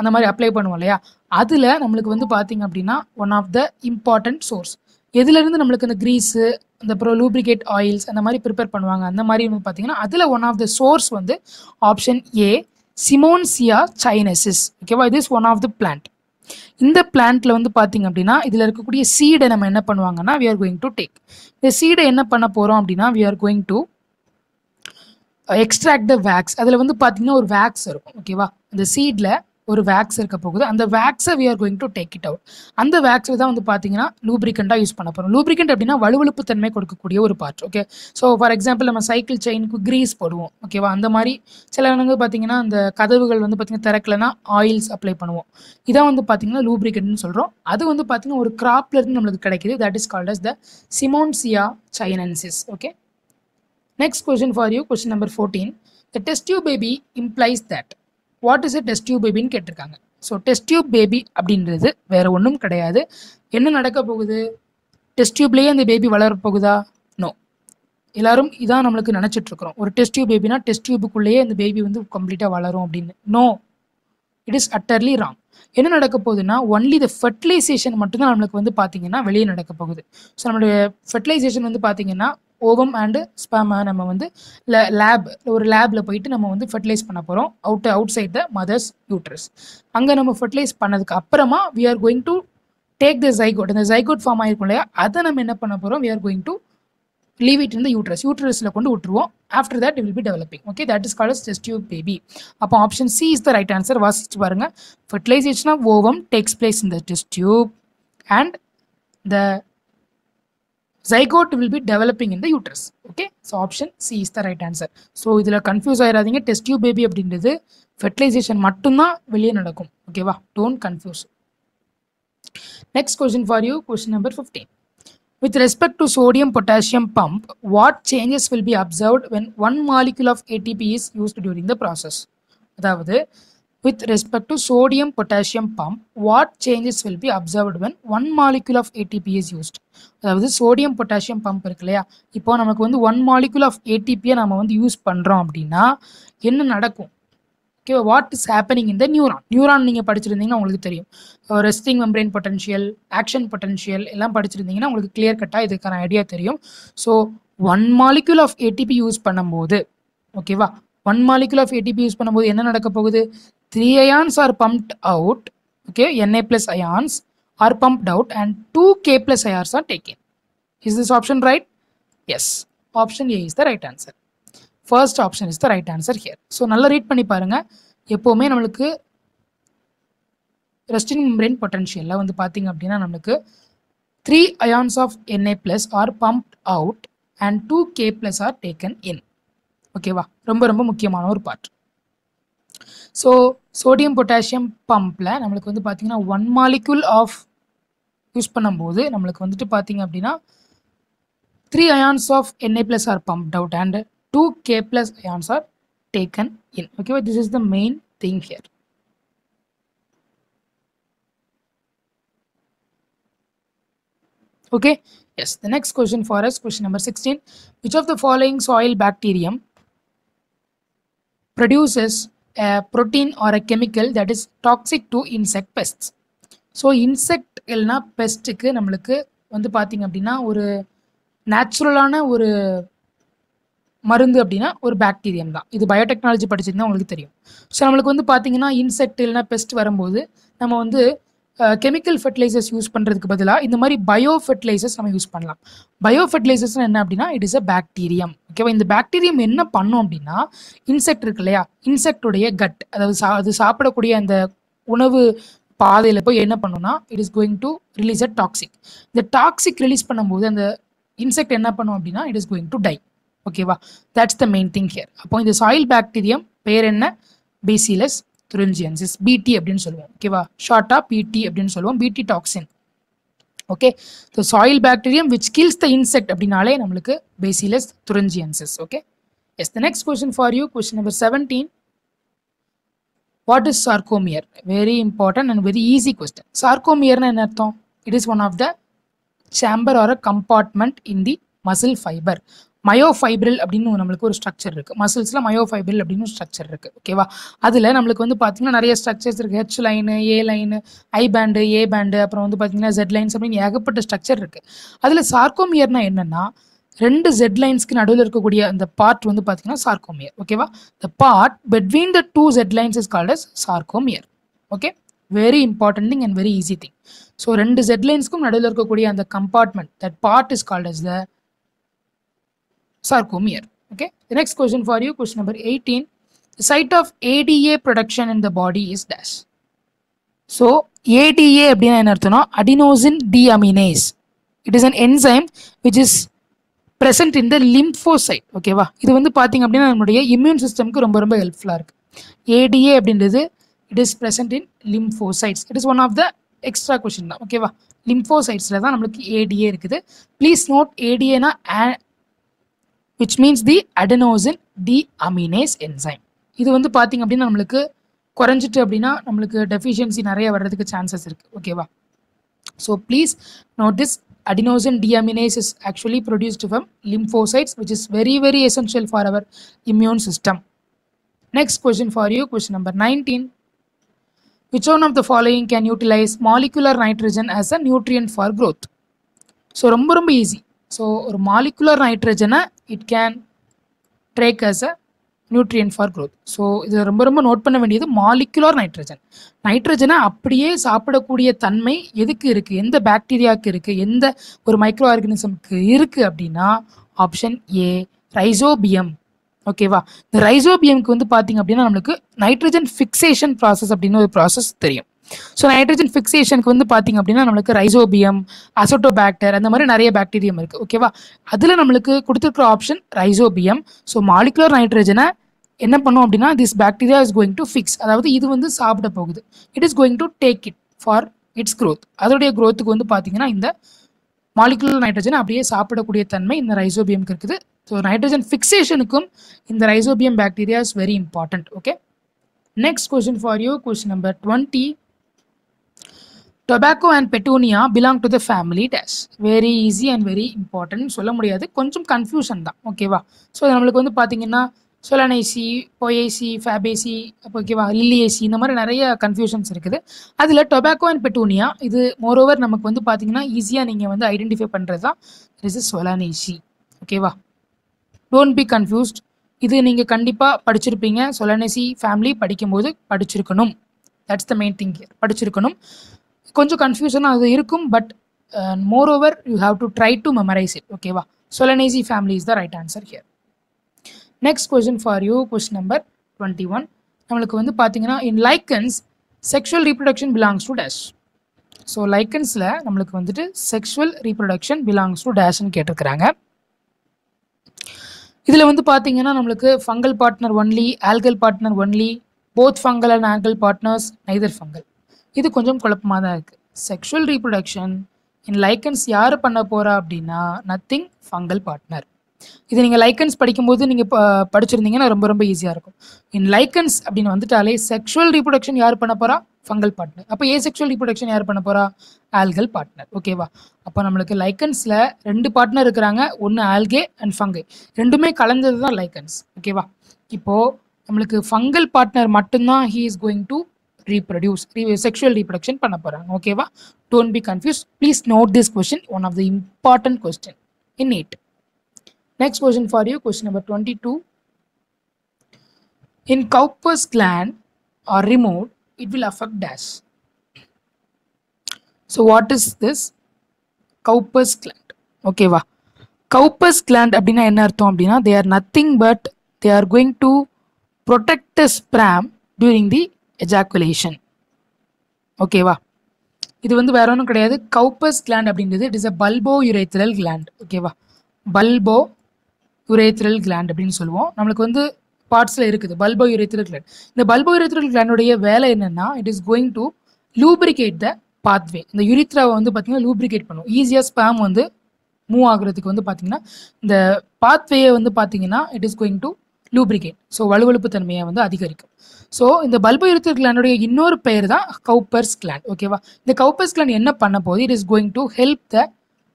அந்த மாதிரி அப்ளை பண்ணுவோம் இல்லையா? அதில் நம்மளுக்கு வந்து பார்த்தீங்க அப்படின்னா one of the important source எதுலேருந்து நம்மளுக்கு இந்த க்ரீஸு அந்த அப்புறம் லூப்ரிகேட் ஆயில்ஸ் அந்த மாதிரி ப்ரிப்பேர் பண்ணுவாங்க அந்த மாதிரி வந்து பார்த்தீங்கன்னா அதில் ஒன் ஆஃப் த சோர்ஸ் வந்து ஆப்ஷன் ஏ சிமோன்சியா சைனசிஸ் ஓகேவா இது is one of the plant இந்த பிளான்ட்ல வந்து பார்த்தீங்க அப்படின்னா இதில் இருக்கக்கூடிய சீடை நம்ம என்ன பண்ணுவாங்கன்னா we are going to take இந்த சீடை என்ன பண்ண போகிறோம் அப்படின்னா we are going to extract the wax அதில் வந்து பார்த்தீங்கன்னா ஒரு வேக்ஸ் இருக்கும் ஓகேவா அந்த சீடில் ஒரு வேக்ஸ் இருக்க போகுது. அந்த வேக்ஸை we are going to take it out அந்த வேக்ஸில் தான் வந்து பார்த்தீங்கன்னா லூப்ரிகண்டாக யூஸ் பண்ண போகிறோம் லூப்ரிகண்ட் அப்படின்னா வலுவழுப்பு தன்மை கொடுக்கக்கூடிய ஒரு part okay so for example நம்ம சைக்கிள் செயினுக்கு க்ரீஸ் போடுவோம் ஓகேவா அந்த மாதிரி சில வந்து பார்த்தீங்கன்னா அந்த கதவுகள் வந்து பார்த்தீங்கன்னா திறக்கலைன்னா ஆயில்ஸ் அப்ளை பண்ணுவோம். இதான் வந்து பார்த்தீங்கன்னா லூப்ரிகண்ட்னு சொல்கிறோம் அது வந்து பார்த்தீங்கன்னா ஒரு கிராப்லேருந்து நம்மளுக்கு கிடைக்குது. That is called as the Simmondsia chinensis okay next question for you question number fourteen the test tube baby implies that what is a test tube பேபின்னு கேட்டிருக்காங்க. ஸோ டெஸ்ட் டியூப் பேபி அப்படின்றது வேற ஒன்றும் கிடையாது. என்ன நடக்க போகுது? டெஸ்ட் டியூப்லேயே அந்த baby வளரப்போகுதா? போகுதா நோ எல்லாரும் இதான் நம்மளுக்கு நினச்சிட்டு இருக்கிறோம் ஒரு டெஸ்ட் டியூப் பேபினா டெஸ்ட் டியூபுக்குள்ளேயே அந்த பேபி வந்து கம்ப்ளீட்டாக வளரும் அப்படின்னு. No it is utterly wrong என்ன நடக்க போகுதுன்னா ஒன்லி த ஃபெர்டிலைசேஷன் மட்டும்தான் நம்மளுக்கு வந்து பார்த்தீங்கன்னா வெளியே நடக்க போகுது. ஸோ நம்மளுடைய ஃபர்டிலைசேஷன் வந்து பார்த்தீங்கன்னா ஓவம் அண்டு ஸ்பேமை நம்ம வந்து லேப் ஒரு லேபில் போயிட்டு நம்ம வந்து ஃபெர்டிலைஸ் பண்ண போகிறோம் out outside the mother's uterus அங்கே நம்ம ஃபர்டிலைஸ் பண்ணதுக்கு அப்புறமா we are going to take the zygote அந்த ஜைகோட் ஃபார்ம் ஆகிருக்கும் இல்லையா? அதை நம்ம என்ன பண்ண போகிறோம் we are going to leave it இந்த யூட்ரஸ் யூட்ரஸில் கொண்டு விட்டுருவோம். After that will be developing okay that is called test tube baby அப்போ option C is the right answer வாசிச்சு பாருங்க. Fertilization of ovum takes place in the test tube and the zygote will be developing in the uterus okay so option C is the right answer so இதில் confuse ஆயிடாதீங்க test tube baby அப்படின்றது fertilisation மட்டும்தான் வெளியே நடக்கும். ஓகேவா don't confuse next question for you question number fifteen With respect to sodium potassium pump, what changes will be observed when one molecule of ATP is used during the process? அதாவது with respect to sodium potassium pump, what changes will be observed when one molecule of ATP is used? அதாவது sodium potassium pump இருக்கு இல்லையா? இப்போ நமக்கு வந்து one molecule of ஏடிபியை நம்ம வந்து use பண்ணுறோம் அப்படின்னா என்ன நடக்கும்? ஓகே வாட் இஸ் ஹேப்பனிங் இந்த நியூரான் நியூரான் நீங்கள் படிச்சிருந்தீங்கன்னா உங்களுக்கு தெரியும். Resting membrane potential action potential எல்லாம் படிச்சிருந்தீங்கன்னா உங்களுக்கு கிளியர் கட்டாக இதுக்கான ஐடியா தெரியும். So one molecule of ATP use பண்ணும்போது ஓகேவா one molecule of ATP use பண்ணும்போது என்ன நடக்க போகுது? Three ions are pumped out okay NA plus ions are pumped out and two K plus ions are taken is this option right yes option A is the right answer first option is the right answer here so நல்லா read பண்ணி பாருங்க. எப்போவுமே நம்மளுக்கு resting membrane பொட்டன்ஷியலில் வந்து பார்த்தீங்க அப்படின்னா நம்மளுக்கு three ions of N A plus are pumped out and two K plus are taken in ஓகேவா ரொம்ப ரொம்ப முக்கியமான ஒரு பார்ட் ஸோ சோடியம் பொட்டாசியம் பம்பில் நம்மளுக்கு வந்து பார்த்தீங்கன்னா ஒன் மாலிக்யூல் ஆஃப் யூஸ் பண்ணும்போது நம்மளுக்கு வந்துட்டு பார்த்தீங்க அப்படின்னா three ions of NA plus are pump out and two K plus ions are taken in ஓகேவா this is the main thing here okay yes the next question for us question number 16 which of the following soil bacterium produces a protein or a chemical that is toxic to insect pests. So insect இல்லைனா பெஸ்ட்டுக்கு நம்மளுக்கு வந்து பார்த்திங்க அப்படின்னா ஒரு நேச்சுரலான ஒரு மருந்து அப்படின்னா ஒரு பாக்டீரியம் தான். இது பயோடெக்னாலஜி படிச்சிருந்தா உங்களுக்கு தெரியும். ஸோ நம்மளுக்கு வந்து பார்த்திங்கன்னா இன்செக்ட் இல்லைனா பெஸ்ட் வரும்போது நம்ம வந்து கெமிக்கல் ஃபெர்டிலைசர்ஸ் யூஸ் பண்ணுறதுக்கு பதிலாக இந்த மாதிரி பயோ ஃபெர்டிலைசர்ஸ் நம்ம யூஸ் பண்ணலாம். பயோ ஃபெர்டிலைசர்ஸ் என்ன அப்படின்னா இட் இஸ் அ பாக்டீரியம் ஓகேவா இந்த பாக்டீரியம் என்ன பண்ணும் அப்படின்னா இன்செக்ட் இருக்கு இல்லையா? இன்செக்டுடைய கட் அதாவது சா அது சாப்பிடக்கூடிய அந்த உணவு பாதையில் போய் என்ன பண்ணுன்னா it is going to release a toxic இந்த டாக்ஸிக் ரிலீஸ் பண்ணும்போது அந்த இன்செக்ட் என்ன பண்ணும் அப்படின்னா it is going to die ஓகேவா that's the main thing here அப்போ இந்த சாயில் பாக்டீரியம் பேர் என்ன? பேசிலஸ் துரிஞ்சியன்சிஸ் பிடி அப்படின்னு சொல்லுவோம். ஓகேவா ஷார்ட்டாக பிடி அப்படின்னு சொல்லுவோம். BT toxin okay so soil bacterium which kills the insect அப்படின்னாலே நம்மளுக்கு Bacillus thuringiensis okay yes the next question for you question number seventeen what is sarcomere very important and very easy question சார்கோமியர்னு என்ன அர்த்தம்? It is one of the chamber or a compartment in the muscle fibre myofibril அப்படின்னு நம்மளுக்கு ஒரு structure இருக்குது மசில்ஸில் மயோஃபைப்ரில் அப்படின்னு ஒரு structure இருக்குது ஓகேவா அதில் நம்மளுக்கு வந்து பார்த்தீங்கன்னா நிறைய ஸ்ட்ரக்சர்ஸ் இருக்குது H line A line I band A band அப்புறம் வந்து பார்த்திங்கன்னா ஜெட் லைன்ஸ் அப்படின்னு ஏகப்பட்ட ஸ்ட்ரக்சர் இருக்குது அதில் சார்கோமியர்னா என்னென்னா ரெண்டு ஜெட் லைன்ஸ்க்கு நடுவில் இருக்கக்கூடிய அந்த பார்ட் வந்து பார்த்தீங்கன்னா சார்கோமியர் ஓகேவா the part between the two Z lines is called as sarcomere okay very important thing and very easy thing so ரெண்டு ஜெட் லைன்ஸ்க்கும் நடுவில் இருக்கக்கூடிய அந்த compartment that part is called as the sarcomere. Okay. The next question for you, question number 18. The site of ADA production in the body is dash. So, ADA அப்படின்னா என்ன அர்த்தம்னா adenosine deaminase. It is an enzyme which is present in the lymphocyte. ஓகேவா இது வந்து பார்த்தீங்க அப்படின்னா நம்மளுடைய immune சிஸ்டம்க்கு ரொம்ப ரொம்ப ஹெல்ப்ஃபுல்லாக இருக்குது ஏடிஏ அப்படின்றது it is present in lymphocytes. It is one of the extra question தான் ஓகேவா லிம்போசைட்ஸில் தான் நம்மளுக்கு ஏடிஏ இருக்குது please note ஏடிஏனா which means the adenosine deaminase enzyme இது வந்து பார்த்திங்க அப்படின்னா நம்மளுக்கு குறைஞ்சிட்டு அப்படின்னா நம்மளுக்கு டெஃபிஷியன்சி நிறைய வர்றதுக்கு சான்சஸ் இருக்குது ஓகேவா so please note this adenosine deaminase is actually produced from lymphocytes which is very very essential for our immune system next question for you question number nineteen which one of the following can utilise molecular nitrogen as a nutrient for growth so ரொம்ப ரொம்ப easy so ஒரு molecular நைட்ரஜனை it can take as a nutrient for growth so இது ரொம்ப ரொம்ப note பண்ண வேண்டியது molecular nitrogen நைட்ரஜனை அப்படியே சாப்பிடக்கூடிய தன்மை எதுக்கு இருக்குது எந்த பாக்டீரியாவுக்கு இருக்குது எந்த ஒரு மைக்ரோ ஆர்கனிசம்க்கு இருக்குது அப்படின்னா ஆப்ஷன் ஏ ரைசோபியம் ஓகேவா இந்த ரைசோபியம்க்கு வந்து பார்த்தீங்க அப்படின்னா நம்மளுக்கு நைட்ரஜன் ஃபிக்சேஷன் ப்ராசஸ் அப்படின்னு ஒரு ப்ராசஸ் தெரியும். ஸோ நைட்ரஜன் ஃபிக்சேஷனுக்கு வந்து பார்த்தீங்க அப்படின்னா நம்மளுக்கு ரைசோபியம் அசோட்டோபாக்டர் அந்த மாதிரி நிறைய பாக்டீரியம் இருக்குது ஓகேவா அதில் நம்மளுக்கு கொடுத்துருக்குற ஆப்ஷன் ரைசோபியம் ஸோ மாலிகுலர் நைட்ரஜனை என்ன பண்ணும் அப்படின்னா this bacteria is going to fix அதாவது இது வந்து சாப்பிட போகுது. It is going to take it for its growth அதோடைய க்ரோத்துக்கு வந்து பார்த்தீங்கன்னா இந்த மாலிகுலர் நைட்ரஜன் அப்படியே சாப்பிடக்கூடிய தன்மை இந்த ரைசோபியம்க்கு இருக்குது. ஸோ நைட்ரஜன் ஃபிக்சேஷனுக்கும் இந்த Rhizobium bacteria is very important okay next question for you question number twenty tobacco and petunia belong to the family dash very easy and very important சொல்ல முடியாது. கொஞ்சம் கன்ஃபியூஷன் தான். ஓகேவா ஸோ நம்மளுக்கு வந்து பார்த்தீங்கன்னா சொலனைசி பொயேசி ஃபேபேசி ஓகேவா லில்லியேசி இந்த மாதிரி நிறைய கன்ஃபியூஷன்ஸ் இருக்குது. அதில் டொபாக்கோ அண்ட் பெட்டூனியா இது மோரோவர் நமக்கு வந்து பார்த்தீங்கன்னா ஈஸியாக நீங்கள் வந்து ஐடென்டிஃபை பண்ணுறது தான். இஸ் இஸ் சொலனைசி ஓகேவா டோன்ட் பி கன்ஃபியூஸ்ட் இது நீங்கள் கண்டிப்பாக படிச்சிருப்பீங்க. சொலனைசி ஃபேமிலி படிக்கும்போது படிச்சிருக்கணும். தட்ஸ் த மெயின் திங் படிச்சிருக்கணும். கொஞ்சம் கன்ஃபியூஷனாக அது இருக்கும் but moreover you have to try to memorise it ஓகேவா solanaceae family is the right answer here next question for you question number twenty one நம்மளுக்கு வந்து பார்த்தீங்கன்னா in lichens sexual reproduction belongs to dash so லைக்கன்ஸில் நம்மளுக்கு வந்துட்டு sexual reproduction belongs to டேஷ்னு கேட்டிருக்கிறாங்க. இதில் வந்து பார்த்தீங்கன்னா நம்மளுக்கு fungal partner only algal partner only both fungal and algal partners neither fungal இது கொஞ்சம் குழப்பமாக தான் இருக்குது செக்ஷுவல் ரீப்ரொடக்ஷன் இன் லைக்கன்ஸ் யார் பண்ண போகிறா அப்படின்னா நத்திங் ஃபங்கல் பார்ட்னர் இது நீங்கள் லைக்கன்ஸ் படிக்கும்போது நீங்கள் படிச்சிருந்தீங்கன்னா ரொம்ப ரொம்ப ஈஸியாக இருக்கும். இன் லைக்கன்ஸ் அப்படின்னு வந்துட்டாலே செக்ஷுவல் ரீப்ரொடக்ஷன் யார் பண்ண போகிறா ஃபங்கல் பார்ட்னர் அப்போ ஏ செக்ஷுவல் ரீப்ரொடக்ஷன் யார் பண்ண போகிறா ஆல்கல் பார்ட்னர் ஓகேவா அப்போ நம்மளுக்கு லைக்கன்ஸில் ரெண்டு பார்ட்னர் இருக்கிறாங்க. ஒன்று ஆல்கே அண்ட் ஃபங்கை ரெண்டுமே கலந்தது தான் லைக்கன்ஸ் ஓகேவா இப்போது நம்மளுக்கு ஃபங்கல் பார்ட்னர் மட்டும்தான் he is going to reproduce sexual reproduction பண்ண போகிறாங்க ஓகேவா don't be confuse please note this question one of the important question in NEET Next question for you, question number 22. In Cowper's gland are removed, it will affect dash. So what is this? Cowper's gland. Okay, வா Cowper's gland அப்படின்னா என்ன அர்த்தம் அப்படின்னா they are nothing but they are going to protect the sperm during the ejaculation ஓகேவா இது வந்து வேற ஒன்றும் கிடையாது. கவுப்பஸ் கிளாண்ட் அப்படின்றது it is a bulbo urethral gland ஓகேவா பல்போ யுரேத்திரல் கிளாண்ட் அப்படின்னு சொல்லுவோம். நம்மளுக்கு வந்து பார்ட்ஸில் இருக்குது. பல்போ யுரேத்திரல் கிளாண்ட் இந்த பல்போ யுரேத்திரல் கிளாண்டுடைய வேலை என்னென்னா it is going to lubricate the pathway இந்த யுரித்ராவை வந்து பார்த்தீங்கன்னா லூப்ரிகேட் பண்ணும். ஈஸியாக ஸ்பேம் வந்து மூவ் ஆகுறதுக்கு வந்து பார்த்தீங்கன்னா இந்த பாத்வேயை வந்து பார்த்தீங்கன்னா it is going to lubricate so வலுவழுப்பு தன்மையை வந்து அதிகரிக்கும். ஸோ இந்த பல்போ யுரேத்ரல் கிளாண்டுடைய இன்னொரு பெயர் தான் கவுப்பர்ஸ் கிளான் ஓகேவா இந்த கவுப்பர்ஸ் கிளான் என்ன பண்ண போகுது? It is going to help the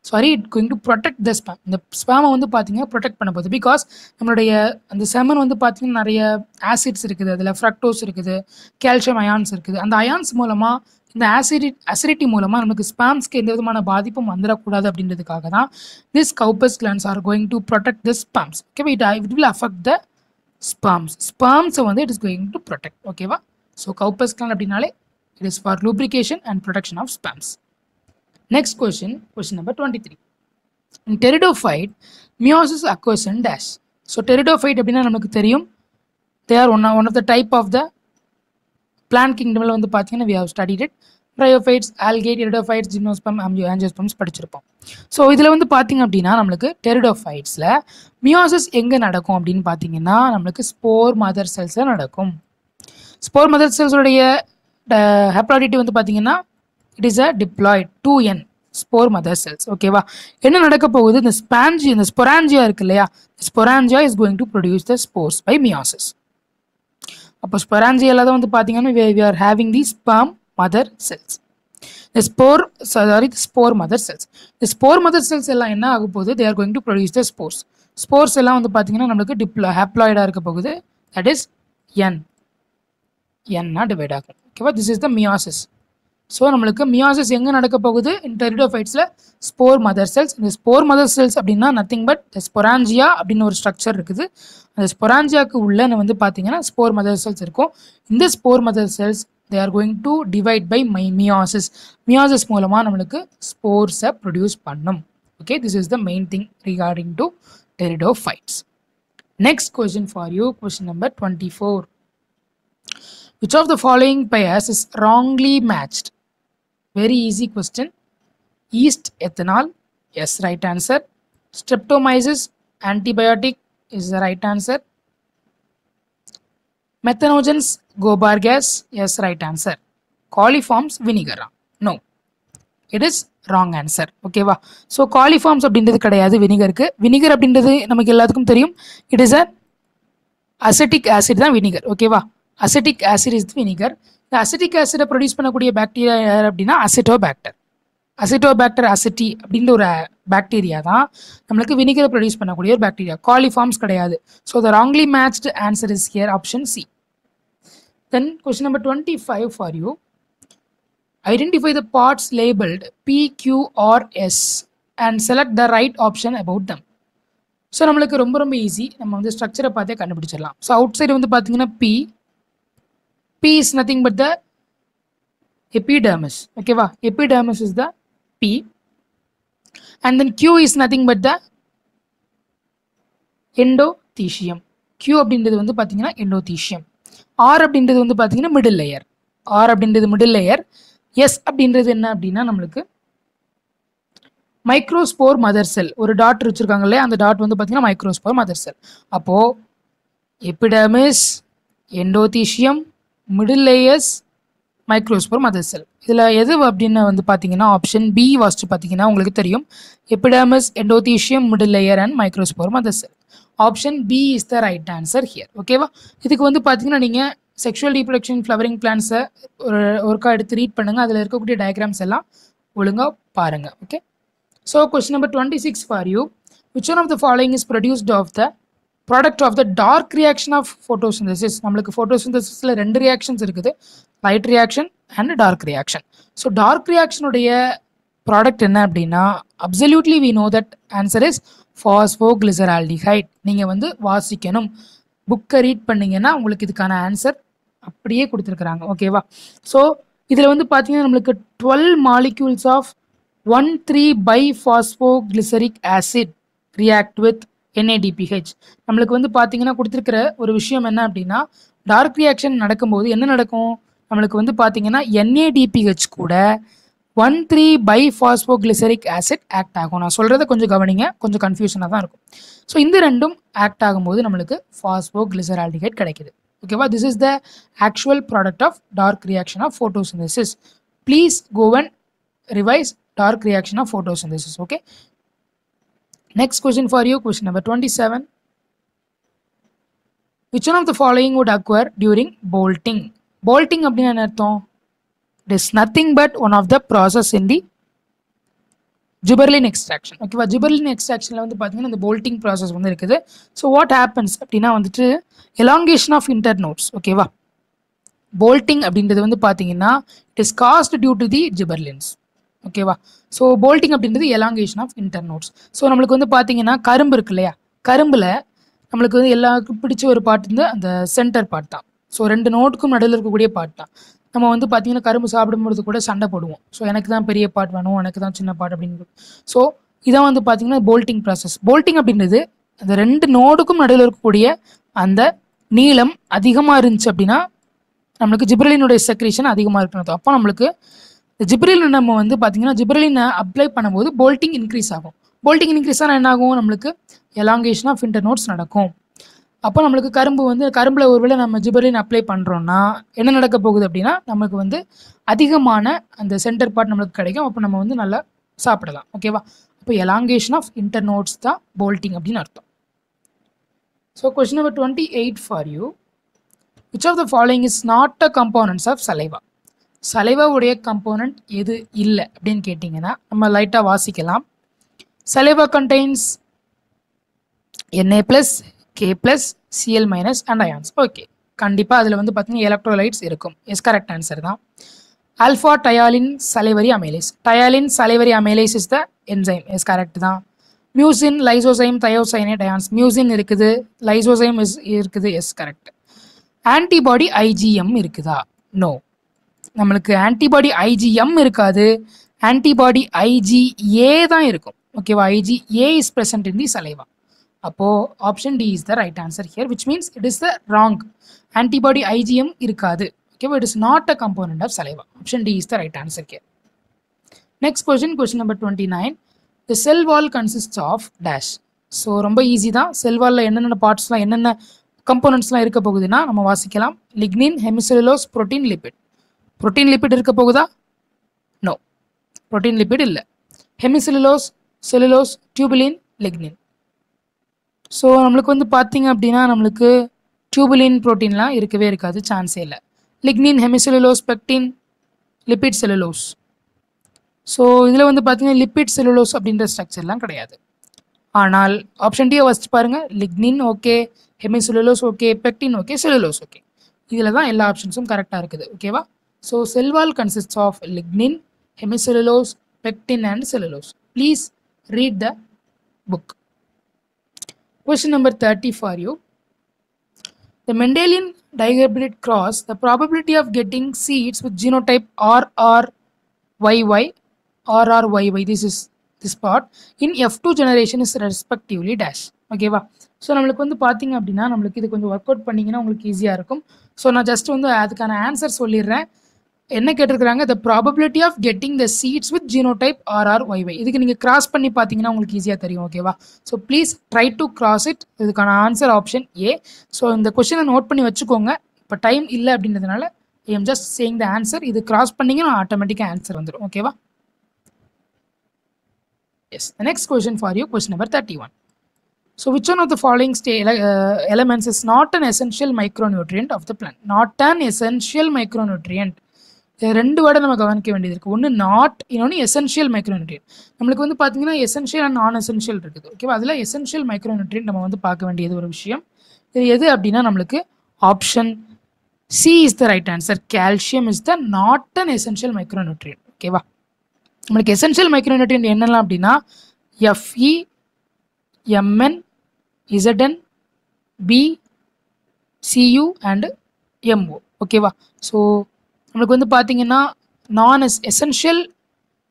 sorry it going to protect the sperm இந்த ஸ்பேமை வந்து பார்த்தீங்கன்னா ப்ரொடெக்ட் பண்ண போகுது. பிகாஸ் நம்மளுடைய அந்த செமன் வந்து பார்த்தீங்கன்னா நிறைய ஆசிட்ஸ் இருக்குது. அதில் ஃப்ரக்டோஸ் இருக்குது. கால்சியம் அயான்ஸ் இருக்குது. அந்த அயான்ஸ் மூலமாக இந்த ஆசிடி அசிடிட்டி மூலமாக நமக்கு ஸ்பேம்ஸ்க்கு எந்த விதமான பாதிப்பும் வந்துடக்கூடாது அப்படின்றதுக்காக தான் this Cowper's glands are going to protect the sperms okay it it will affect the sperms ஸ்பாம்ஸை வந்து it is going to protect ஓகேவா ஸோ கவுப்பஸ் கிளான் அப்படின்னாலே it is for lubrication and protection of sperms next question question number twenty three in pteridophyte meiosis occurs in dash so pteridophyte அப்படின்னா நமக்கு தெரியும் they are one one of the type of the plant கிங்டமில் வந்து பார்த்தீங்கன்னா we how studied it bryophytes algae algae, gymnosperm gymnosperm, angiosperms படிச்சிருப்போம். So இதில் வந்து பார்த்தீங்க அப்படின்னா நம்மளுக்கு டெரிடோஃபைட்ஸில் மியோசிஸ் எங்கே நடக்கும் அப்படின்னு பார்த்தீங்கன்னா நம்மளுக்கு ஸ்போர் மதர் செல்ஸில் நடக்கும். ஸ்போர் மதர் செல்ஸுடைய ஹெப்ராடிட்டி வந்து பார்த்தீங்கன்னா it is a diploid two n spore mother cells ஓகேவா என்ன நடக்க போகுது? இந்த ஸ்பான்ஜி இந்த ஸ்பொராஞ்சியா இருக்கு இல்லையா? Sporangia is going to produce the spores by meiosis அப்போ ஸ்பொராஞ்சியால தான் வந்து பார்த்தீங்கன்னா we are having the sperm mother cells இந்த spore sorry spore mother cells இந்த ஸ்போர் மதர் செல்ஸ் எல்லாம் என்ன ஆக போகுது? They are going to produce the spores spores எல்லாம் வந்து பார்த்தீங்கன்னா நம்மளுக்கு டிப்ளோ ஹேப்ளாய்டாக இருக்க போகுது. தட் இஸ் என் என்னா டிவைட் ஆகும். ஓகேவா this is the meiosis so நம்மளுக்கு மியாசிஸ் எங்கே நடக்க போகுது? டெரிடோஃபைட்ஸில் ஸ்போர் மதர் செல்ஸ் இந்த ஸ்போர் மதர் செல்ஸ் அப்படின்னா நத்திங் பட் ஸ்பொராஞ்சியா அப்படின்னு ஒரு ஸ்ட்ரக்சர் இருக்குது. அந்த ஸ்பொராஞ்சியாவுக்கு உள்ள வந்து பார்த்தீங்கன்னா ஸ்போர் மதர் செல்ஸ் இருக்கும். இந்த spore mother cells they are going to divide by my meiosis meiosis மூலமாக நம்மளுக்கு ஸ்போர்ஸை ப்ரொடியூஸ் பண்ணும். Okay this is the main thing regarding to pteridophytes next question for you question number twenty four which of the following pairs is wrongly matched Very easy question. Yeast ethanol, yes, right answer. Streptomyces antibiotic is the right answer. Methanogens gobar gas, yes, right answer. Coliforms vinegar, no. It is wrong answer. ஓகேவா so coliforms அப்படின்றது கிடையாது வினிகருக்கு vinegar அப்படின்றது நமக்கு எல்லாத்துக்கும் தெரியும் it is a acetic acid தான் vinegar ஓகேவா அசிட்டிக் ஆசிட் இஸ் வினிகர் இந்த அசிட்டிக் ஆசிடை ப்ரொடியூஸ் பண்ணக்கூடிய பாக்டீரியா யார் அப்படின்னா அசிட்டோபாக்டர் அசிட்டோபாக்டர் அசிட்டி அப்படின்ற ஒரு பாக்டீரியா தான் நம்மளுக்கு வினிகரை ப்ரொடியூஸ் பண்ணக்கூடிய ஒரு பாக்டீரியா காலிஃபார்ம்ஸ் கிடையாது. So the wrongly matched answer is here option C then question number twenty five for you identify the parts labelled P Q and select the right option about them so நம்மளுக்கு ரொம்ப ரொம்ப easy நம்ம வந்து ஸ்ட்ரக்சரை பார்த்தே கண்டுபிடிச்சிடலாம். So out side வந்து பார்த்தீங்கன்னா P P is nothing but the epidermis. Okay, va? Epidermis is the P. and then q is nothing but the endothecium. Q அப்படின்றது வந்து பார்த்தீங்கன்னா endothecium. R அப்படின்றது வந்து பார்த்தீங்கன்னா மிடில் லேயர் ஆர் அப்படின்றது மிடில் லேயர் எஸ் அப்படின்றது என்ன அப்படின்னா நம்மளுக்கு மைக்ரோஸ்போர் மதர் செல் ஒரு டாட் வச்சுருக்காங்க இல்லையா? அந்த டாட் வந்து பார்த்தீங்கன்னா மைக்ரோஸ்போர் மதர் செல் அப்போது epidermis endothecium middle layers microspore mother cell இதில் எது அப்படின்னு வந்து பார்த்தீங்கன்னா ஆப்ஷன் பி வாஸ்ட்டு பார்த்தீங்கன்னா உங்களுக்கு தெரியும். Epidermis endothecium middle layer and microspore mother cell option B is the right answer here ஓகேவா இதுக்கு வந்து பார்த்தீங்கன்னா நீங்கள் செக்ஷுவல் ரீப்ரொடக்ஷன் ஃப்ளவரிங் பிளான்ஸை ஒரு ஒருக்கா எடுத்து ரீட் பண்ணுங்கள் அதில் இருக்கக்கூடிய டயக்ராம்ஸ் எல்லாம் ஒழுங்காக பாருங்கள் okay so question number twenty six for you which one of the following is produced of the product of the dark reaction of photosynthesis நம்மளுக்கு ஃபோட்டோசிந்தசிஸில் ரெண்டு ரியாக்ஷன்ஸ் இருக்குது. Light reaction and dark reaction so dark ரியாக்ஷனுடைய product என்ன அப்படின்னா absolutely we know that answer is phosphoglyceraldehyde நீங்கள் வந்து வாசிக்கணும். புக்கை ரீட் பண்ணிங்கன்னா உங்களுக்கு இதுக்கான ஆன்சர் அப்படியே கொடுத்துருக்குறாங்க. ஓகேவா ஸோ இதில் வந்து பார்த்தீங்கன்னா நம்மளுக்கு twelve molecules of one three bi phosphoglyceric acid react with NADPH நம்மளுக்கு வந்து பார்த்தீங்கன்னா கொடுத்துருக்கிற ஒரு விஷயம் என்ன அப்படின்னா டார்க் ரியாக்ஷன் நடக்கும்போது என்ன நடக்கும்? நம்மளுக்கு வந்து பார்த்தீங்கன்னா என்ஏடிபிஹெச் கூட one three bi phosphoglyceric acid act ஆகும். நான் சொல்கிறத கொஞ்சம் கவனிங்க கொஞ்சம் கன்ஃபியூஷனாக தான் இருக்கும். ஸோ இந்த ரெண்டும் ஆக்ட் ஆகும்போது நம்மளுக்கு ஃபாஸ்போ கிளிசரால்டிகேட் கிடைக்குது ஓகேவா this is the actual product of dark reaction of photosynthesis please go and revise dark reaction of photosynthesis okay next question for you question number 27 which one of the following would occur during bolting? Bolting அப்படின்னா என்ன அர்த்தம்? It is nothing but one of the process in the gibberellin extraction ஓகேவா gibberellin எக்ஸ்ட்ராக்ஷனில் வந்து பார்த்தீங்கன்னா இந்த போல்ட்டிங் process வந்து இருக்குது. ஸோ வாட் ஹேப்பன்ஸ் அப்படின்னா வந்துட்டு எலாங்கேஷன் ஆஃப் இன்டர்நோட்ஸ் ஓகேவா போல்ட்டிங் அப்படின்றது வந்து பார்த்தீங்கன்னா it is caused due to the gibberellins ஓகேவா? ஸோ போல்ட்டிங் அப்படின்றது எலாங்கேஷன் ஆஃப் இன்டர்நோட்ஸ் ஸோ நம்மளுக்கு வந்து பார்த்தீங்கன்னா கரும்பு இருக்கு இல்லையா? கரும்பில் நம்மளுக்கு வந்து எல்லாருக்கும் பிடிச்ச ஒரு பாட்டு வந்து அந்த சென்டர் பார்ட் தான். ஸோ ரெண்டு நோட்டுக்கும் நடுவில் இருக்கக்கூடிய பாட்டு தான். நம்ம வந்து பார்த்தீங்கன்னா கரும்பு சாப்பிடும்போது கூட சண்டை போடுவோம். ஸோ எனக்கு தான் பெரிய பாட்டு வேணும் எனக்கு தான் சின்ன பாட்டு அப்படின்னு ஸோ இதான் வந்து பார்த்தீங்கன்னா போல்ட்டிங் ப்ராசஸ் போல்ட்டிங் அப்படின்றது அந்த ரெண்டு நோடுக்கும் நடுவில் இருக்கக்கூடிய அந்த நீளம் அதிகமாக இருந்துச்சு அப்படின்னா நம்மளுக்கு ஜிப்ரலினுடைய செக்ரேஷன் அதிகமாக இருக்கணும் அப்போ நம்மளுக்கு இந்த ஜிப்ரலின் நம்ம வந்து பார்த்தீங்கன்னா ஜிப்ரலினை அப்ளை பண்ணும்போது போல்ட்டிங் இன்க்ரீஸ் ஆகும். போல்ட்டிங் இன்க்ரீஸ் ஆனால் என்ன ஆகும்? நம்மளுக்கு எலாங்கேஷன் ஆஃப் இன்டர் நோட்ஸ் நடக்கும். அப்போ நம்மளுக்கு கரும்பு வந்து கரும்பில் ஒருவேளை நம்ம ஜிபர்லின் அப்ளை பண்ணுறோன்னா என்ன நடக்க போகுது அப்படின்னா நமக்கு வந்து அதிகமான அந்த சென்டர் பார்ட் நம்மளுக்கு கிடைக்கும். அப்போ நம்ம வந்து நல்லா சாப்பிடலாம். ஓகேவா அப்போ எலாங்கேஷன் ஆஃப் இன்டர் நோட்ஸ் தான் போல்ட்டிங் அப்படின்னு அர்த்தம். So question number twenty eight for you which of the following is not a components of saliva சலைவாவுடைய component எது இல்லை அப்படின்னு கேட்டிங்கன்னா நம்ம லைட்டாக வாசிக்கலாம். Saliva contains NA plus K plus CL minus and ions okay கண்டிப்பாக அதில் வந்து பார்த்தீங்கன்னா எலக்ட்ரோலைட்ஸ் இருக்கும். எஸ் கரெக்ட் ஆன்சர் தான். Alpha ptyalin salivary amylase ptyalin salivary amylase is the enzyme yes correct தான். Mucin lysozyme thiocyanate ions mucin இருக்குது. Lysozyme is இருக்குது. Yes correct antibody IgM இருக்குதா? நோ நம்மளுக்கு ஆன்டிபாடி ஐஜிஎம் இருக்காது. ஆன்டிபாடி ஐஜிஏ தான் இருக்கும். ஓகேவா IgA is present in the saliva அப்போது option D is the right answer here which means it is the wrong antibody IgM இருக்காது. ஓகேவா it is not a component of saliva option D is the right answer here next question question number twenty nine the cell wall consist of dash so ரொம்ப easy தான். Cell வாலில் என்னென்ன பார்ட்ஸ்லாம் என்னென்ன கம்போனன்ட்ஸ்லாம் இருக்க போகுதுன்னா நம்ம வாசிக்கலாம். Lignin hemicellulose protein lipid protein lipid இருக்க போகுதா? நோ புரோட்டீன் லிபிட் இல்லை. Hemicellulose cellulose tubulin lignin so நம்மளுக்கு வந்து பார்த்தீங்க அப்படின்னா நம்மளுக்கு டியூபுலின் ப்ரோட்டீன்லாம் இருக்கவே இருக்காது சான்ஸே இல்லை. Lignin hemicellulose pectin lipid cellulose so இதில் வந்து பார்த்தீங்கன்னா லிபிட் செலுலோஸ் அப்படின்ற ஸ்ட்ரக்சர்லாம் கிடையாது. ஆனால் ஆப்ஷன் டியை வச்சு பாருங்கள் lignin okay hemicellulose okay pectin okay cellulose okay இதில் தான் எல்லா ஆப்ஷன்ஸும் கரெக்டாக இருக்குது. ஓகேவா so cell wall consist of lignin hemicellulose pectin and cellulose please read the book. Question number 30 for you. The Mendelian dihybrid cross, the probability of getting seeds with genotype RRYY, RRYY, this is this part in F two generation is respectively dash ஓகேவா so நம்மளுக்கு வந்து பார்த்தீங்க அப்படின்னா நம்மளுக்கு இது கொஞ்சம் work out பண்ணிங்கன்னா உங்களுக்கு ஈஸியாக இருக்கும் ஸோ நான் ஜஸ்ட் வந்து அதுக்கான ஆன்சர் சொல்லிடுறேன். என்ன கேட்டிருக்கிறாங்க? The probability of getting the seeds with genotype RR ஒய்வை இதுக்கு நீங்கள் கிராஸ் பண்ணி பார்த்தீங்கன்னா உங்களுக்கு ஈஸியாக தெரியும் ஓகேவா so please try to cross it இதுக்கான ஆன்சர் ஆப்ஷன் ஏ ஸோ இந்த கொஷினை நோட் பண்ணி வச்சுக்கோங்க. இப்போ டைம் இல்லை அப்படின்றதுனால I am just saying the answer இது கிராஸ் பண்ணிங்கன்னா ஆட்டோமேட்டிக்காக ஆன்சர் வந்துடும் ஓகேவா yes the next question for you question number thirty one So which one of the following stay ele- uh, elements is not an essential micronutrient of the plant? Not an essential micronutrient. ரெண்டு வேர்டை நம்ம கவனிக்க வேண்டியது இருக்குது ஒன்று not இன்னொன்று essential micronutrient நம்மளுக்கு வந்து பார்த்தீங்கன்னா எசென்ஷியல் அண்ட் நான் எசென்ஷியல் இருக்குது ஓகேவா அதில் எசென்ஷியல் மைக்ரோநியூட்ரியன் நம்ம வந்து பார்க்க வேண்டியது ஒரு விஷயம். இது எது அப்படின்னா நம்மளுக்கு option C is the right answer calcium is the not an essential micronutrient ஓகேவா நம்மளுக்கு எசென்ஷியல் மைக்ரோநியூட்ரியன் என்னெல்லாம் அப்படின்னா FE MN ZN B CU and MO ஓகேவா ஸோ நம்மளுக்கு வந்து பார்த்தீங்கன்னா non S essential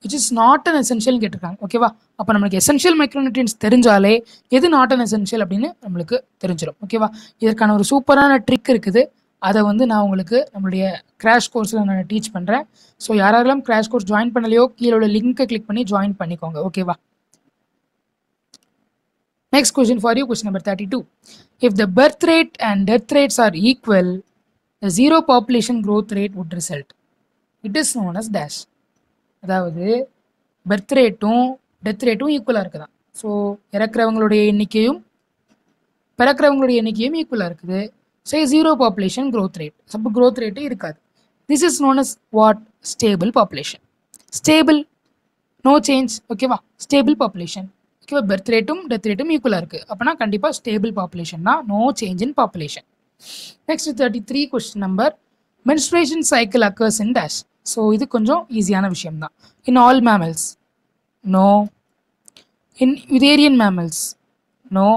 which is not an essential கேட்டிருக்காங்க. ஓகேவா அப்போ நம்மளுக்கு எசென்ஷியல் மைக்ரோநியூட்ரியன்ஸ் தெரிஞ்சாலே எது நாட் அன் எசென்ஷியல் அப்படின்னு நம்மளுக்கு தெரிஞ்சிடும் ஓகேவா இதற்கான ஒரு சூப்பரான ட்ரிக் இருக்குது. அதை வந்து நான் உங்களுக்கு நம்மளுடைய கிராஷ் கோர்ஸில் நான் டீச் பண்ணுறேன் ஸோ யாரெல்லாம் கிராஷ் கோர்ஸ் ஜாயின் பண்ணலையோ கீழே உள்ள லிங்க்கை கிளிக் பண்ணி ஜாயின் பண்ணிக்கோங்க. ஓகேவா next question for you question number thirty two if the birth rate and death rates are equal the zero population growth rate would result. It is known as dash. அதாவது birth ரேட்டும் death ரேட்டும் ஈக்குவலாக இருக்குதான். So இறக்குறவங்களுடைய எண்ணிக்கையும் பிறக்கிறவங்களுடைய எண்ணிக்கையும் ஈக்குவலாக இருக்குது. So zero population growth rate சப்போ growth ரேட்டே இருக்காது. This is known as what stable population stable no change ஓகேவா ஸ்டேபிள் பாப்புலேஷன் ஓகேவா பர்த் ரேட்டும் டெத் ரேட்டும் ஈக்குவலாக இருக்குது அப்போனா கண்டிப்பாக stable பாப்புலேஷன்னா no change in population next thirty three question number menstruation cycle occurs in dash so இது கொஞ்சம் ஈஸியான விஷயம் தான் in all mammals no in eutherian mammals no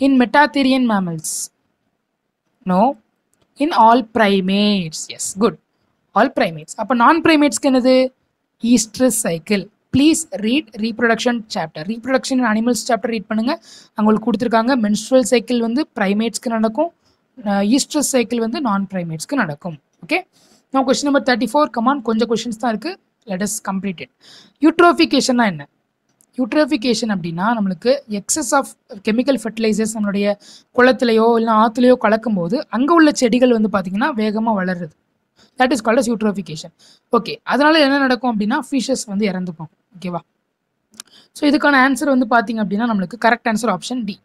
in metatherian mammals no in all primates yes good all primates அப்போ நான் ப்ரைமேட்ஸ்க்கு என்னது oestrus cycle please read reproduction chapter reproduction animals chapter read பண்ணுங்கள் அவங்களுக்கு கொடுத்துருக்காங்க. மென்ஸ்ட்ரல் சைக்கிள் வந்து ப்ரைமேட்ஸ்க்கு நடக்கும். Oestrus cycle வந்து நான் ப்ரைமேட்ஸ்க்கு நடக்கும். ஓகே நான் question number thirty four come on கொஞ்சம் கொஷின்ஸ் தான் இருக்குது லெட் அஸ் கம்ப்ளீட்டட் யூட்ரோஃபிகேஷன்னா என்ன? யூட்ரோஃபிகேஷன் அப்படின்னா நம்மளுக்கு எக்ஸஸ் ஆஃப் கெமிக்கல் ஃபர்டிலைசர்ஸ் நம்மளுடைய குளத்துலையோ இல்லை ஆற்றுலையோ கலக்கும் போது அங்கே உள்ள செடிகள் வந்து பார்த்திங்கன்னா வேகமாக வளருது. That is called as eutrophication okay அதனால் என்ன நடக்கும் அப்படின்னா ஃபிஷஸ் வந்து இறந்துப்போம் ஓகேவா ஸோ இதுக்கான ஆன்சர் வந்து பார்த்திங்க அப்படின்னா நம்மளுக்கு correct answer option D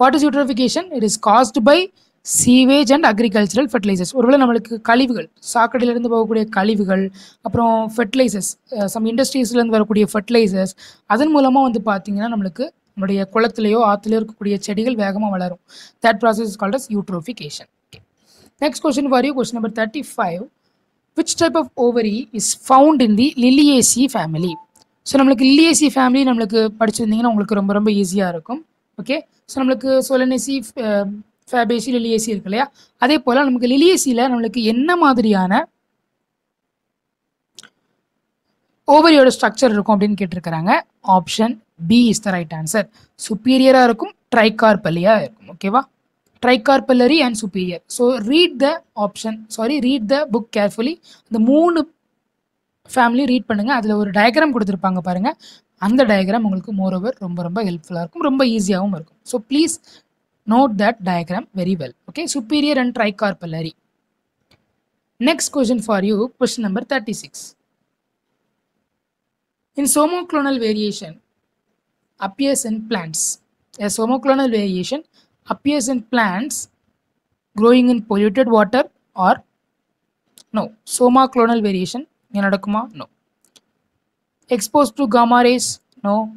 what is eutrophication it is caused by sewage and agricultural fertilisers ஒருவேளை நம்மளுக்கு கழிவுகள் சாக்கடையிலேருந்து போகக்கூடிய கழிவுகள் அப்புறம் ஃபெர்டிலைசர்ஸ் சம் இண்டஸ்ட்ரீஸ்லேருந்து வரக்கூடிய ஃபெர்டிலைசர்ஸ் அதன் மூலமாக வந்து பார்த்தீங்கன்னா நம்மளுக்கு நம்மளுடைய குளத்துலையோ ஆற்றுலையோ இருக்கக்கூடிய செடிகள் வேகமாக வளரும். That process is called as eutrophication next question for you, question number 35. Which type of ovary is found in the Liliaceae family? So நம்மளுக்கு லிலியேசி ஃபேமிலி நம்மளுக்கு படிச்சிருந்தீங்கன்னா உங்களுக்கு ரொம்ப ரொம்ப ஈஸியாக இருக்கும். ஓகே ஸோ நம்மளுக்கு சொலனேசி ஃபேபேசி லிலியேசி இருக்கு இல்லையா? அதே போல் நமக்கு லிலியேசியில் நம்மளுக்கு என்ன மாதிரியான ஓவரியோட ஸ்ட்ரக்சர் இருக்கும் அப்படின்னு கேட்டிருக்கிறாங்க? Option B is the right answer சுப்பீரியராக இருக்கும் ட்ரைகார்பல்லியாக இருக்கும் ஓகேவா tricarpellary and superior so read the option sorry read the book carefully இந்த மூணு ஃபேமிலி ரீட் பண்ணுங்கள் அதில் ஒரு டயக்ராம் கொடுத்துருப்பாங்க பாருங்கள் அந்த டயக்ராம் உங்களுக்கு மோரோவர் ரொம்ப ரொம்ப ஹெல்ப்ஃபுல்லாக இருக்கும். ரொம்ப ஈஸியாகவும் இருக்கும். So please Note that diagram very well. Okay, superior and tricarpillary. Next question for you, question number 36. In somoclonal variation appears in plants. A somoclonal variation appears in plants growing in polluted water or no. Somoclonal variation, no. Exposed to gamma rays, no.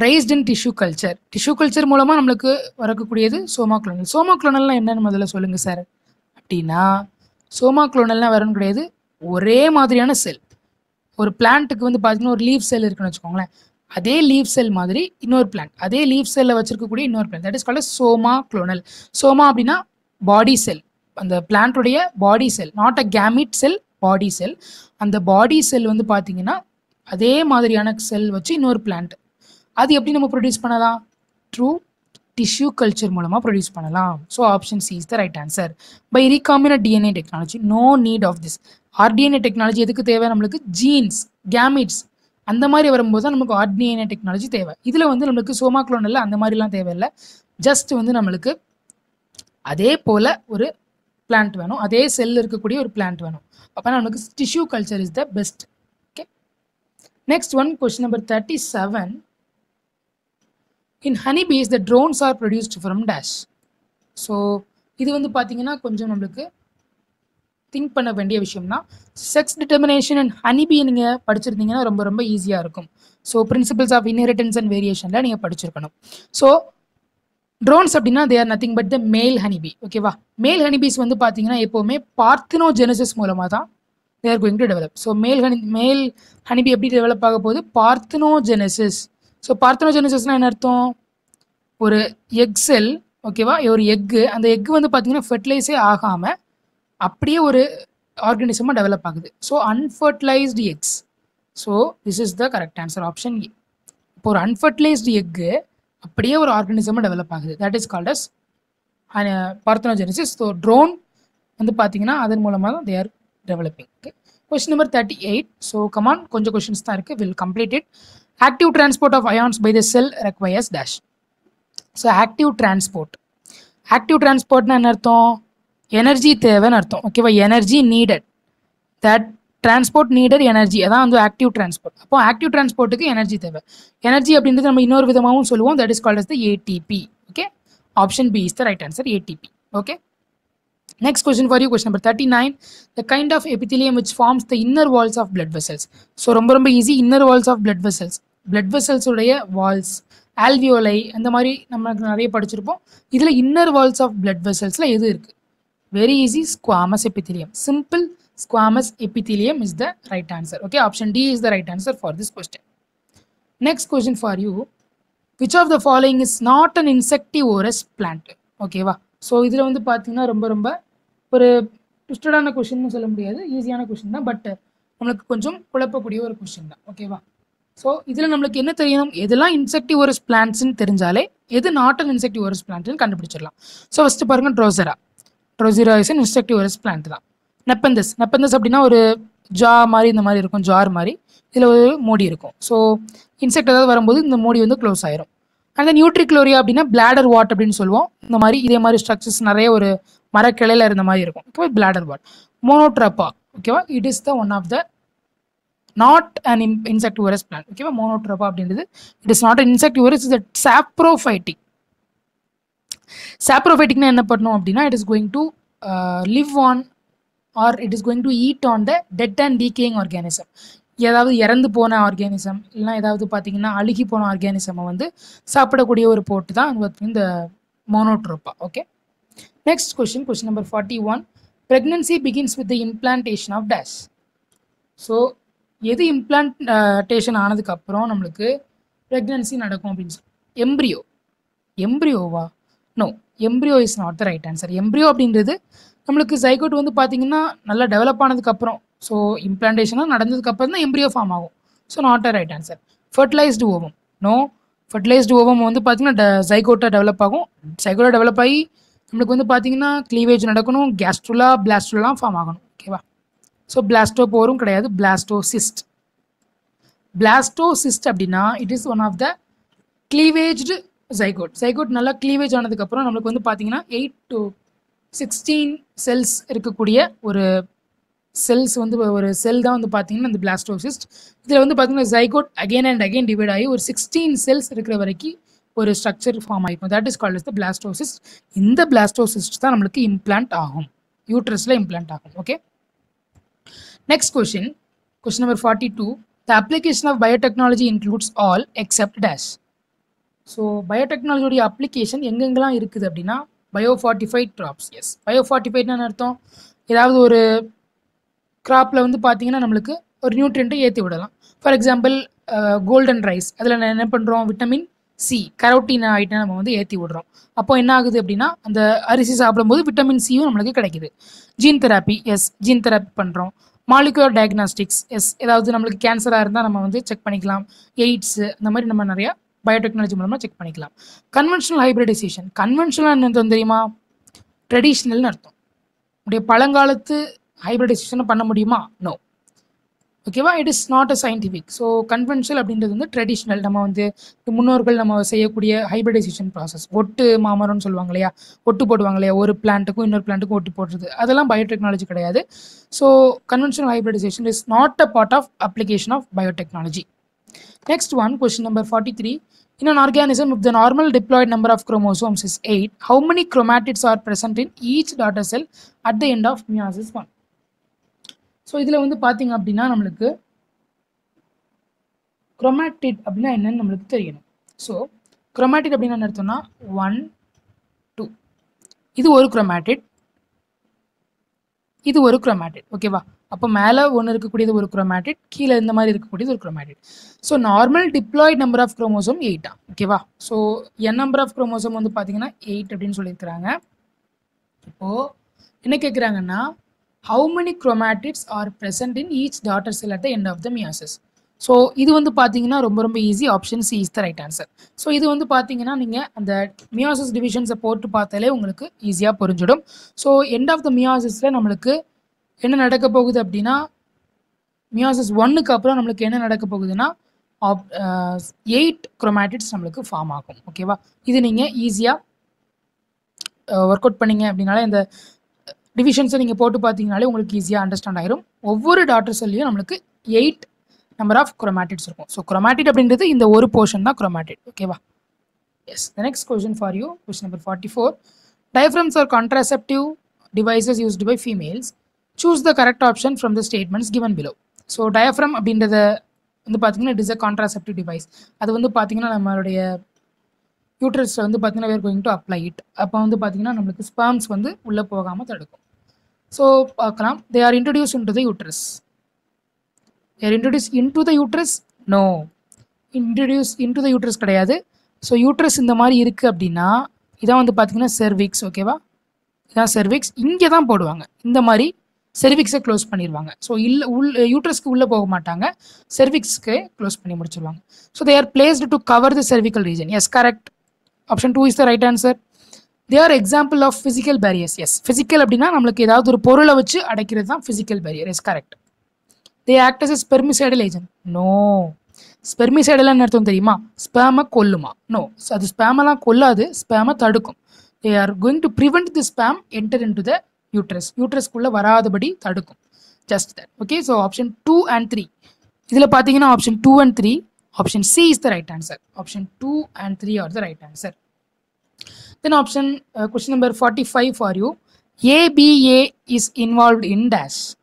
Raised in tissue culture tissue culture மூலமாக நம்மளுக்கு வரக்கூடியது சோமா குளோனல்லாம் என்னென்னு முதல்ல சொல்லுங்கள் sir அப்படின்னா சோமா குளோனல்லாம் வரணும் கிடையாது ஒரே மாதிரியான செல் ஒரு பிளான்ட்டுக்கு வந்து பார்த்தீங்கன்னா ஒரு லீவ் செல் இருக்குன்னு வச்சுக்கோங்களேன். அதே லீவ் செல் மாதிரி இன்னொரு பிளான்ட் அதே லீவ் செல்லில் வச்சிருக்கக்கூடிய இன்னொரு plant that is called somaclonal soma அப்படின்னா பாடி செல் அந்த பிளான்ட்டுடைய பாடி செல் நாட் அ கேமிட் செல் பாடி செல் அந்த பாடி செல் வந்து பார்த்தீங்கன்னா அதே மாதிரியான செல் வச்சு இன்னொரு பிளான்ட் அது எப்படி நம்ம ப்ரொடியூஸ் பண்ணலாம்? ட்ரூ டிஷ்யூ கல்ச்சர் மூலமாக ப்ரொடியூஸ் பண்ணலாம். So option C is the right answer by recombinant DNA technology no need of this rDNA technology எதுக்கு தேவை? நம்மளுக்கு ஜீன்ஸ் கேமிட்ஸ் அந்த மாதிரி வரும்போது தான் நமக்கு ஆர்டிஎன்ஏ டெக்னாலஜி தேவை. இதில் வந்து நம்மளுக்கு சோமாக்ளோனில் அந்த மாதிரிலாம் தேவையில்லை. ஜஸ்ட் வந்து நம்மளுக்கு அதே போல் ஒரு பிளான்ட் வேணும். அதே செல் இருக்கக்கூடிய ஒரு பிளான்ட் வேணும். அப்போ நம்மளுக்கு tissue culture is the best okay next one question number thirty seven in honeybees the drones are produced from dash so இது வந்து பார்த்தீங்கன்னா கொஞ்சம் நம்மளுக்கு திங்க் பண்ண வேண்டிய விஷயம்னா செக்ஸ் டிட்டர்மினேஷன் அண்ட் ஹனிபி நீங்கள் படிச்சிருந்தீங்கன்னா ரொம்ப ரொம்ப ஈஸியாக இருக்கும். So principles of inheritance and வேரியேஷனில் நீங்கள் படிச்சிருக்கணும். ஸோ ட்ரோன்ஸ் அப்படின்னா they are nothing but the male honeybee ஓகேவா மேல் ஹனிபீஸ் வந்து பார்த்தீங்கன்னா எப்போவுமே பார்த்தினோ ஜெனசிஸ் மூலமாக தான் they are going to develop so male honey male honeybee எப்படி டெவலப் ஆக போகுது? பார்த்தினோஜெனசிஸ். ஸோ பார்த்தினோஜெனசிஸ்னால் என்ன அர்த்தம்? ஒரு எக் செல் ஓகேவா ஒரு எக்கு அந்த எக்கு வந்து பார்த்தீங்கன்னா ஃபெர்டிலைஸே ஆகாமல் அப்படியே ஒரு ஆர்கனிசமாக டெவலப் ஆகுது. So unfertilised eggs so this is the correct answer option A இப்போ ஒரு அன்ஃபர்டிலைஸ்டு எக்கு அப்படியே ஒரு ஆர்கனிசமாக டெவலப் ஆகுது. That is called as parthenogenesis so drone வந்து பார்த்தீங்கன்னா அதன் மூலமாக தான் they are developing okay question number thirty eight so come on கொஞ்சம் கொஷின்ஸ் தான் இருக்குது will complete it active transport of ions by the cell requires dash so active transport active டிரான்ஸ்போர்ட்னா என்ன அர்த்தம் எனர்ஜி தேவைன்னு அர்த்தம் ஓகேவா energy needed that transport needed energy அதான் வந்து ஆக்டிவ் டிரான்ஸ்போர்ட் அப்போ ஆக்டிவ் டிரான்ஸ்போர்ட்டுக்கு எனர்ஜி தேவை எனர்ஜி அப்படின்றது நம்ம இன்னொரு விதமாகவும் சொல்லுவோம் that is called as the ATP okay option B is the right answer ATP okay next question for you question number thirty nine the kind of epithelium which forms the inner walls of blood vessels so ரொம்ப ரொம்ப easy inner walls of blood vessels blood வெசல்ஸுடைய walls alveoli அந்த மாதிரி நம்மளுக்கு நிறைய படிச்சிருப்போம் இதில் inner walls of blood வெசல்ஸில் எது இருக்குது very easy squamous epithelium simple squamous epithelium is the right answer okay option D is the right answer for this question next question for you which of the following is not an insectivorous plant ஓகேவா so இதில் வந்து பார்த்தீங்கன்னா ரொம்ப ரொம்ப ஒரு ட்விஸ்டடான question சொல்ல முடியாது ஈஸியான கொஷின் தான் பட் உங்களுக்கு கொஞ்சம் குழப்பக்கூடிய ஒரு கொஷின் தான் ஓகேவா ஸோ இதில் நம்மளுக்கு என்ன தெரியணும் எதெல்லாம் இன்செக்டிவரஸ் பிளான்ட்ஸ்னு தெரிஞ்சாலே எது நாட் அன் இன்செக்டிவரஸ் பிளான்ட்னு கண்டுபிடிச்சிடலாம். ஸோ ஃபஸ்ட்டு பாருங்கள் drosera drosera is an insectivorous plant தான். நெப்பந்தஸ் நெப்பந்தஸ் அப்படின்னா ஒரு ஜா மாதிரி இந்த மாதிரி இருக்கும் ஜார் மாதிரி. இதில் ஒரு மூடி இருக்கும். ஸோ இன்செக்ட் ஏதாவது வரும்போது இந்த மூடி வந்து க்ளோஸ் ஆயிரும். அந்த நியூட்ரிக்ளோரியா அப்படின்னா பிளாடர் வாட் அப்படின்னு சொல்லுவோம். இந்த மாதிரி இதே மாதிரி ஸ்ட்ரக்சர்ஸ் நிறைய ஒரு மரக்கிளையில் இருந்த மாதிரி இருக்கும். ஓகேவா பிளாடர் வாட் மோனோட்ரப்பா ஓகேவா it is the one of the not an in insectivorous plant ஓகேவா மோனோட்ரோபா அப்படின்றது it is not an insectivorous is saprophytic சாப்ரோஃபைட்டிக்னா என்ன பண்ணணும் அப்படின்னா it is going to live on or it is going to eat on the dead and decaying organism ஏதாவது இறந்து போன organism இல்லைனா ஏதாவது பார்த்தீங்கன்னா அழுகி போன ஆர்கானிசமை வந்து சாப்பிடக்கூடிய ஒரு போட்டு தான் இந்த monotropa okay next question question number forty one pregnancy begins with the implantation of dash so எது இம்ப்ளான்டேஷன் ஆனதுக்கப்புறம் நம்மளுக்கு ப்ரெக்னன்சி நடக்கும் அப்படின்னு சொல்லி embryo எம்ப்ரியோவா no embryo is not the right answer embryo அப்படின்றது நம்மளுக்கு ஜைகோட் வந்து பார்த்தீங்கன்னா நல்லா டெவலப் ஆனதுக்கப்புறம் ஸோ இம்ப்ளான்டேஷனாக நடந்ததுக்கப்புறம் தான் எம்ப்ரியோ ஃபார்ம் ஆகும். So not a right answer fertilised ovum no fertilised ovum வந்து பார்த்தீங்கன்னா சைகோட்டாக டெவலப் ஆகும். சைகோட்டாக டெவலப் ஆகி நம்மளுக்கு வந்து பார்த்தீங்கன்னா க்ளீவேஜ் நடக்கணும் கேஸ்ட்ருலா பிளாஸ்ட்ருலாம் ஃபார்ம் ஆகணும். ஸோ பிளாஸ்டோ போரும் கிடையாது பிளாஸ்டோசிஸ்ட் பிளாஸ்டோசிஸ்ட் அப்படின்னா it is one of the cleavaged zygote zygote நல்லா க்ளீவேஜ் ஆனதுக்கப்புறம் நம்மளுக்கு வந்து பார்த்தீங்கன்னா எயிட் டு சிக்ஸ்டீன் செல்ஸ் இருக்கக்கூடிய ஒரு செல்ஸ் வந்து ஒரு செல் தான் வந்து பார்த்தீங்கன்னா இந்த பிளாஸ்டோசிஸ்ட் இதில் வந்து பார்த்தீங்கன்னா zygote again and again divide ஆகி ஒரு சிக்ஸ்டீன் செல்ஸ் இருக்கிற வரைக்கும் ஒரு ஸ்ட்ரக்சர் ஃபார்ம் ஆகிருக்கும் that is called the blastocyst இந்த பிளாஸ்டோசிஸ்ட் தான் நம்மளுக்கு இம்ப்ளான்ட் ஆகும். யூட்ரஸில் இம்ப்ளான்ட் ஆகும் okay next question question number forty two the application of biotechnology includes all except dash so பயோடெக்னாலஜியோடைய application எங்கெங்கெல்லாம் இருக்குது அப்படின்னா bio fortified crops yes bio ஃபார்ட்டிஃபைட்னு அர்த்தம்? ஏதாவது ஒரு க்ராப்பில் வந்து பார்த்தீங்கன்னா நம்மளுக்கு ஒரு நியூட்ரியண்ட்டை ஏற்றி விடலாம். ஃபார் எக்ஸாம்பிள் கோல்டன் ரைஸ் அதில் என்ன பண்ணுறோம் விட்டமின் சி கரோட்டின் ஐட்டம் நம்ம வந்து ஏற்றி விடுறோம். அப்போ என்ன ஆகுது அப்படின்னா அந்த அரிசி சாப்பிடும்போது விட்டமின் சியும் நம்மளுக்கு கிடைக்குது. Gene therapy yes gene therapy பண்ணுறோம் மாலிகுலர் டயக்னாஸ்டிக்ஸ் எஸ் ஏதாவது நம்மளுக்கு கேன்சராக இருந்தால் நம்ம வந்து செக் பண்ணிக்கலாம். எய்ட்ஸு இந்த மாதிரி நம்ம நிறையா பயோடெக்னாலஜி மூலமாக செக் பண்ணிக்கலாம். கன்வென்ஷனல் ஹைப்ரிடைசேஷன் கன்வென்ஷனல் என்ன தெரியுமா? ட்ரெடிஷ்னல்னு அர்த்தம். உடைய பழங்காலத்து ஹைப்ரிடைசேஷனை பண்ண முடியுமா? நோ ஓகேவா? It is not a scientific so conventional அப்படின்றது வந்து ட்ரெடிஷ்னல் நம்ம வந்து முன்னோர்கள் நம்ம செய்யக்கூடிய ஹைபிரடைசேஷன் ப்ராசஸ் ஒட்டு மாமரம்னு சொல்லுவாங்க இல்லையா? ஒட்டு போடுவாங்க இல்லையா? ஒரு பிளான்ட்டுக்கும் இன்னொரு பிளான்ட்டுக்கும் ஒட்டு போடுறது. அதெல்லாம் பயோடெக்னாலஜி கிடையாது. So conventional hybridisation is not a part of application of biotechnology Next one, question number 43. In an organism, if the normal diploid number of chromosomes is 8, how many chromatids are present in each daughter cell at the end of meiosis 1? So இதில் வந்து பார்த்தீங்க அப்படின்னா நம்மளுக்கு chromatid அப்படின்னா என்னன்னு நம்மளுக்கு தெரியணும். So chromatid அப்படின்னா என்ன அர்த்தம்னா ஒன் டூ இது ஒரு குரோமாட்டிட் இது ஒரு குரோமேட்டிட் ஓகேவா அப்போ மேலே ஒன்று இருக்கக்கூடியது ஒரு குரோமேட்டிட் கீழே இந்த மாதிரி இருக்கக்கூடியது ஒரு chromatid so normal diploid number of chromosome எயிட்டா ஓகேவா so n number of chromosome வந்து பார்த்தீங்கன்னா எயிட் அப்படின்னு சொல்லியிருக்கிறாங்க. இப்போது என்ன கேட்குறாங்கன்னா how many chromatids are present in each daughter cell at the end of the meiosis so இது வந்து பார்த்தீங்கன்னா ரொம்ப ரொம்ப easy option C is the right answer so இது வந்து பார்த்தீங்கன்னா நீங்கள் அந்த மியாசஸ் டிவிஷன்ஸை போட்டு பார்த்தாலே உங்களுக்கு ஈஸியாக புரிஞ்சிடும். ஸோ எண்ட் ஆஃப் த மியாசஸில் நம்மளுக்கு என்ன நடக்க போகுது அப்படின்னா மியாசஸ் ஒன்னுக்கு அப்புறம் நம்மளுக்கு என்ன நடக்க போகுதுன்னா ஆப் எயிட் குரோமேட்டிட்ஸ் நம்மளுக்கு ஃபார்ம் ஆகும். ஓகேவா இது நீங்கள் ஈஸியாக ஒர்க் அவுட் பண்ணீங்க அப்படின்னாலே இந்த டிவிஷன்ஸை நீங்கள் போட்டு பார்த்தீங்கனாலே உங்களுக்கு ஈஸியாக அண்டர்ஸ்டாண்ட் ஆயிரும். ஒவ்வொரு டாட்டர் செல்லையும் நம்மளுக்கு எயிட் நம்பர் ஆஃப் குரோமேட்டிட்ஸ் இருக்கும். ஸோ குரோமேட்டிட் அப்படின்றது இந்த ஒரு போர்ஷன் தான் குரோமேட்டிட் ஓகேவா yes the next question for you question number forty four diaphragms are contraceptive devices used by females choose the correct option from the statements given below so diaphragm அப்படின்றத வந்து பார்த்தீங்கன்னா it is a contraceptive device அது வந்து பார்த்தீங்கன்னா நம்மளுடைய யூட்ரஸில் வந்து பார்த்தீங்கன்னா where going to apply it அப்போ வந்து பார்த்தீங்கன்னா நம்மளுக்கு ஸ்பேம்ஸ் வந்து உள்ளே போகாமல் தடுக்கும். ஸோ பார்க்கலாம். They are introduce into the uterus there introduce into the uterus no introduce into the uterus கிடையாது. ஸோ யூட்ரஸ் இந்த மாதிரி இருக்குது அப்படின்னா இதான் வந்து பார்த்தீங்கன்னா செர்விக்ஸ் ஓகேவா இதான் செர்விக்ஸ் இங்கே தான் போடுவாங்க. இந்த மாதிரி செர்விக்ஸை க்ளோஸ் பண்ணிடுவாங்க ஸோ இல்லை உள் யூட்ரஸ்க்கு உள்ளே போக மாட்டாங்க. செர்விக்ஸ்க்கு க்ளோஸ் பண்ணி முடிச்சிருவாங்க. So they are placed to cover the cervical region yes correct option two is the right answer they are example of physical barriers yes physical அப்படின்னா நம்மளுக்கு ஏதாவது ஒரு பொருளை வச்சு அடைக்கிறது தான் physical barrier yes correct they act as spermicidal agent no ஸ்பெர்மிசைடெல்லாம் அர்த்தம் தெரியுமா? ஸ்பேமை கொல்லுமா? நோ அது ஸ்பேமெல்லாம் கொல்லாது ஸ்பேமை தடுக்கும். They are going to prevent the sperm enter into the uterus யூட்ரஸ்க்குள்ளே வராதபடி தடுக்கும். Just that okay so option two and three இதில் பார்த்தீங்கன்னா option two and three Option c is the right answer option two and three are the right answer Then option uh, question number 45 for you. ABA is involved in dash.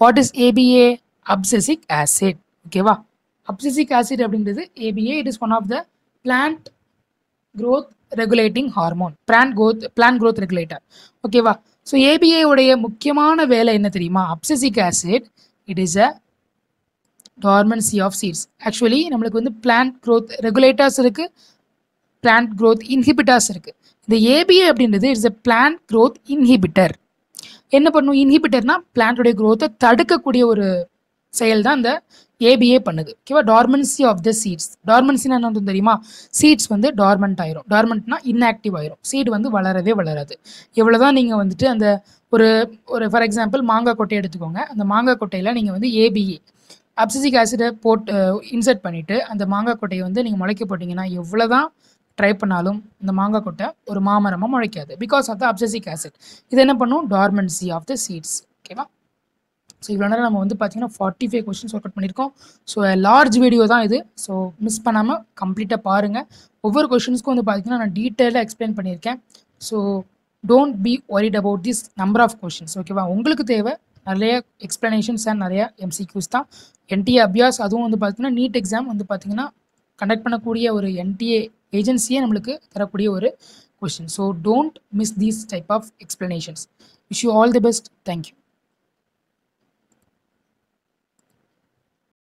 What is ABA? Abscisic acid. ஓகேவா abscisic acid அப்படின்றது ABA it is one of the plant growth regulating hormone plant growth plant growth regulator ஓகேவா so ABA உடைய முக்கியமான வேலை என்ன தெரியுமா abscisic acid it is a dormancy of seeds actually நம்மளுக்கு வந்து பிளான்ட் க்ரோத் ரெகுலேட்டர்ஸ் இருக்குது பிளான்ட் க்ரோத் இன்ஹிபிட்டர்ஸ் இருக்குது இந்த ஏபிஏ அப்படின்றது it's a plant growth inhibitor என்ன பண்ணும்? இன்ஹிபிட்டர்னா பிளான்ட்டுடைய க்ரோத்தை தடுக்கக்கூடிய ஒரு செயல் தான் இந்த ஏபிஏ பண்ணுது. ஓகேவா டார்மன்சி ஆஃப் த சீட்ஸ் டார்மன்சினா என்ன தெரியுமா? சீட்ஸ் வந்து டார்மெண்ட் ஆயிரும். டார்மெண்ட்னா இன்ஆக்டிவ் ஆயிரும். சீடு வந்து வளரவே வளராது. எவ்வளோதான் நீங்கள் வந்துட்டு அந்த ஒரு ஒரு ஃபார் எக்ஸாம்பிள் மாங்காய் கொட்டை எடுத்துக்கோங்க. அந்த மாங்காய் கொட்டையில் நீங்கள் வந்து ஏபிஏ அப்சிசிக் ஆசிடை போட்டு இன்சர்ட் பண்ணிவிட்டு அந்த மாங்காய் கொட்டையை வந்து நீங்கள் முளைக்க போட்டிங்கன்னா எவ்வளோ தான் ட்ரை பண்ணாலும் இந்த மாங்காய் கொட்டை ஒரு மாமரமாக முளைக்காது. Because of the abscisic acid இது என்ன பண்ணும்? டார்மன்சி ஆஃப் த சீட்ஸ் ஓகேவா ஸோ இவ்வளோ நேரம் நம்ம வந்து பார்த்தீங்கன்னா forty five questions work out பண்ணியிருக்கோம் ஸோ லார்ஜ் வீடியோ தான் இது. ஸோ மிஸ் பண்ணாமல் கம்ப்ளீட்டாக பாருங்கள் ஒவ்வொரு கொஷின்ஸ்க்கும் வந்து பார்த்தீங்கன்னா நான் டீட்டெயிலாக எக்ஸ்பிளைன் பண்ணியிருக்கேன். So don't be worried about this number of questions ஓகேவா உங்களுக்கு தேவை நிறைய எக்ஸ்ப்ளனேஷன்ஸ் அண்ட் நிறைய எம்சிக்யூஸ் தான். என்டிஏ அபியாஸ் அதுவும் வந்து பார்த்தீங்கன்னா நீட் எக்ஸாம் வந்து பார்த்தீங்கன்னா கண்டக்ட் பண்ணக்கூடிய ஒரு என்டிஏ ஏஜென்சியே நம்மளுக்கு தரக்கூடிய ஒரு question so don't miss these type of explanations wish you all the best thank you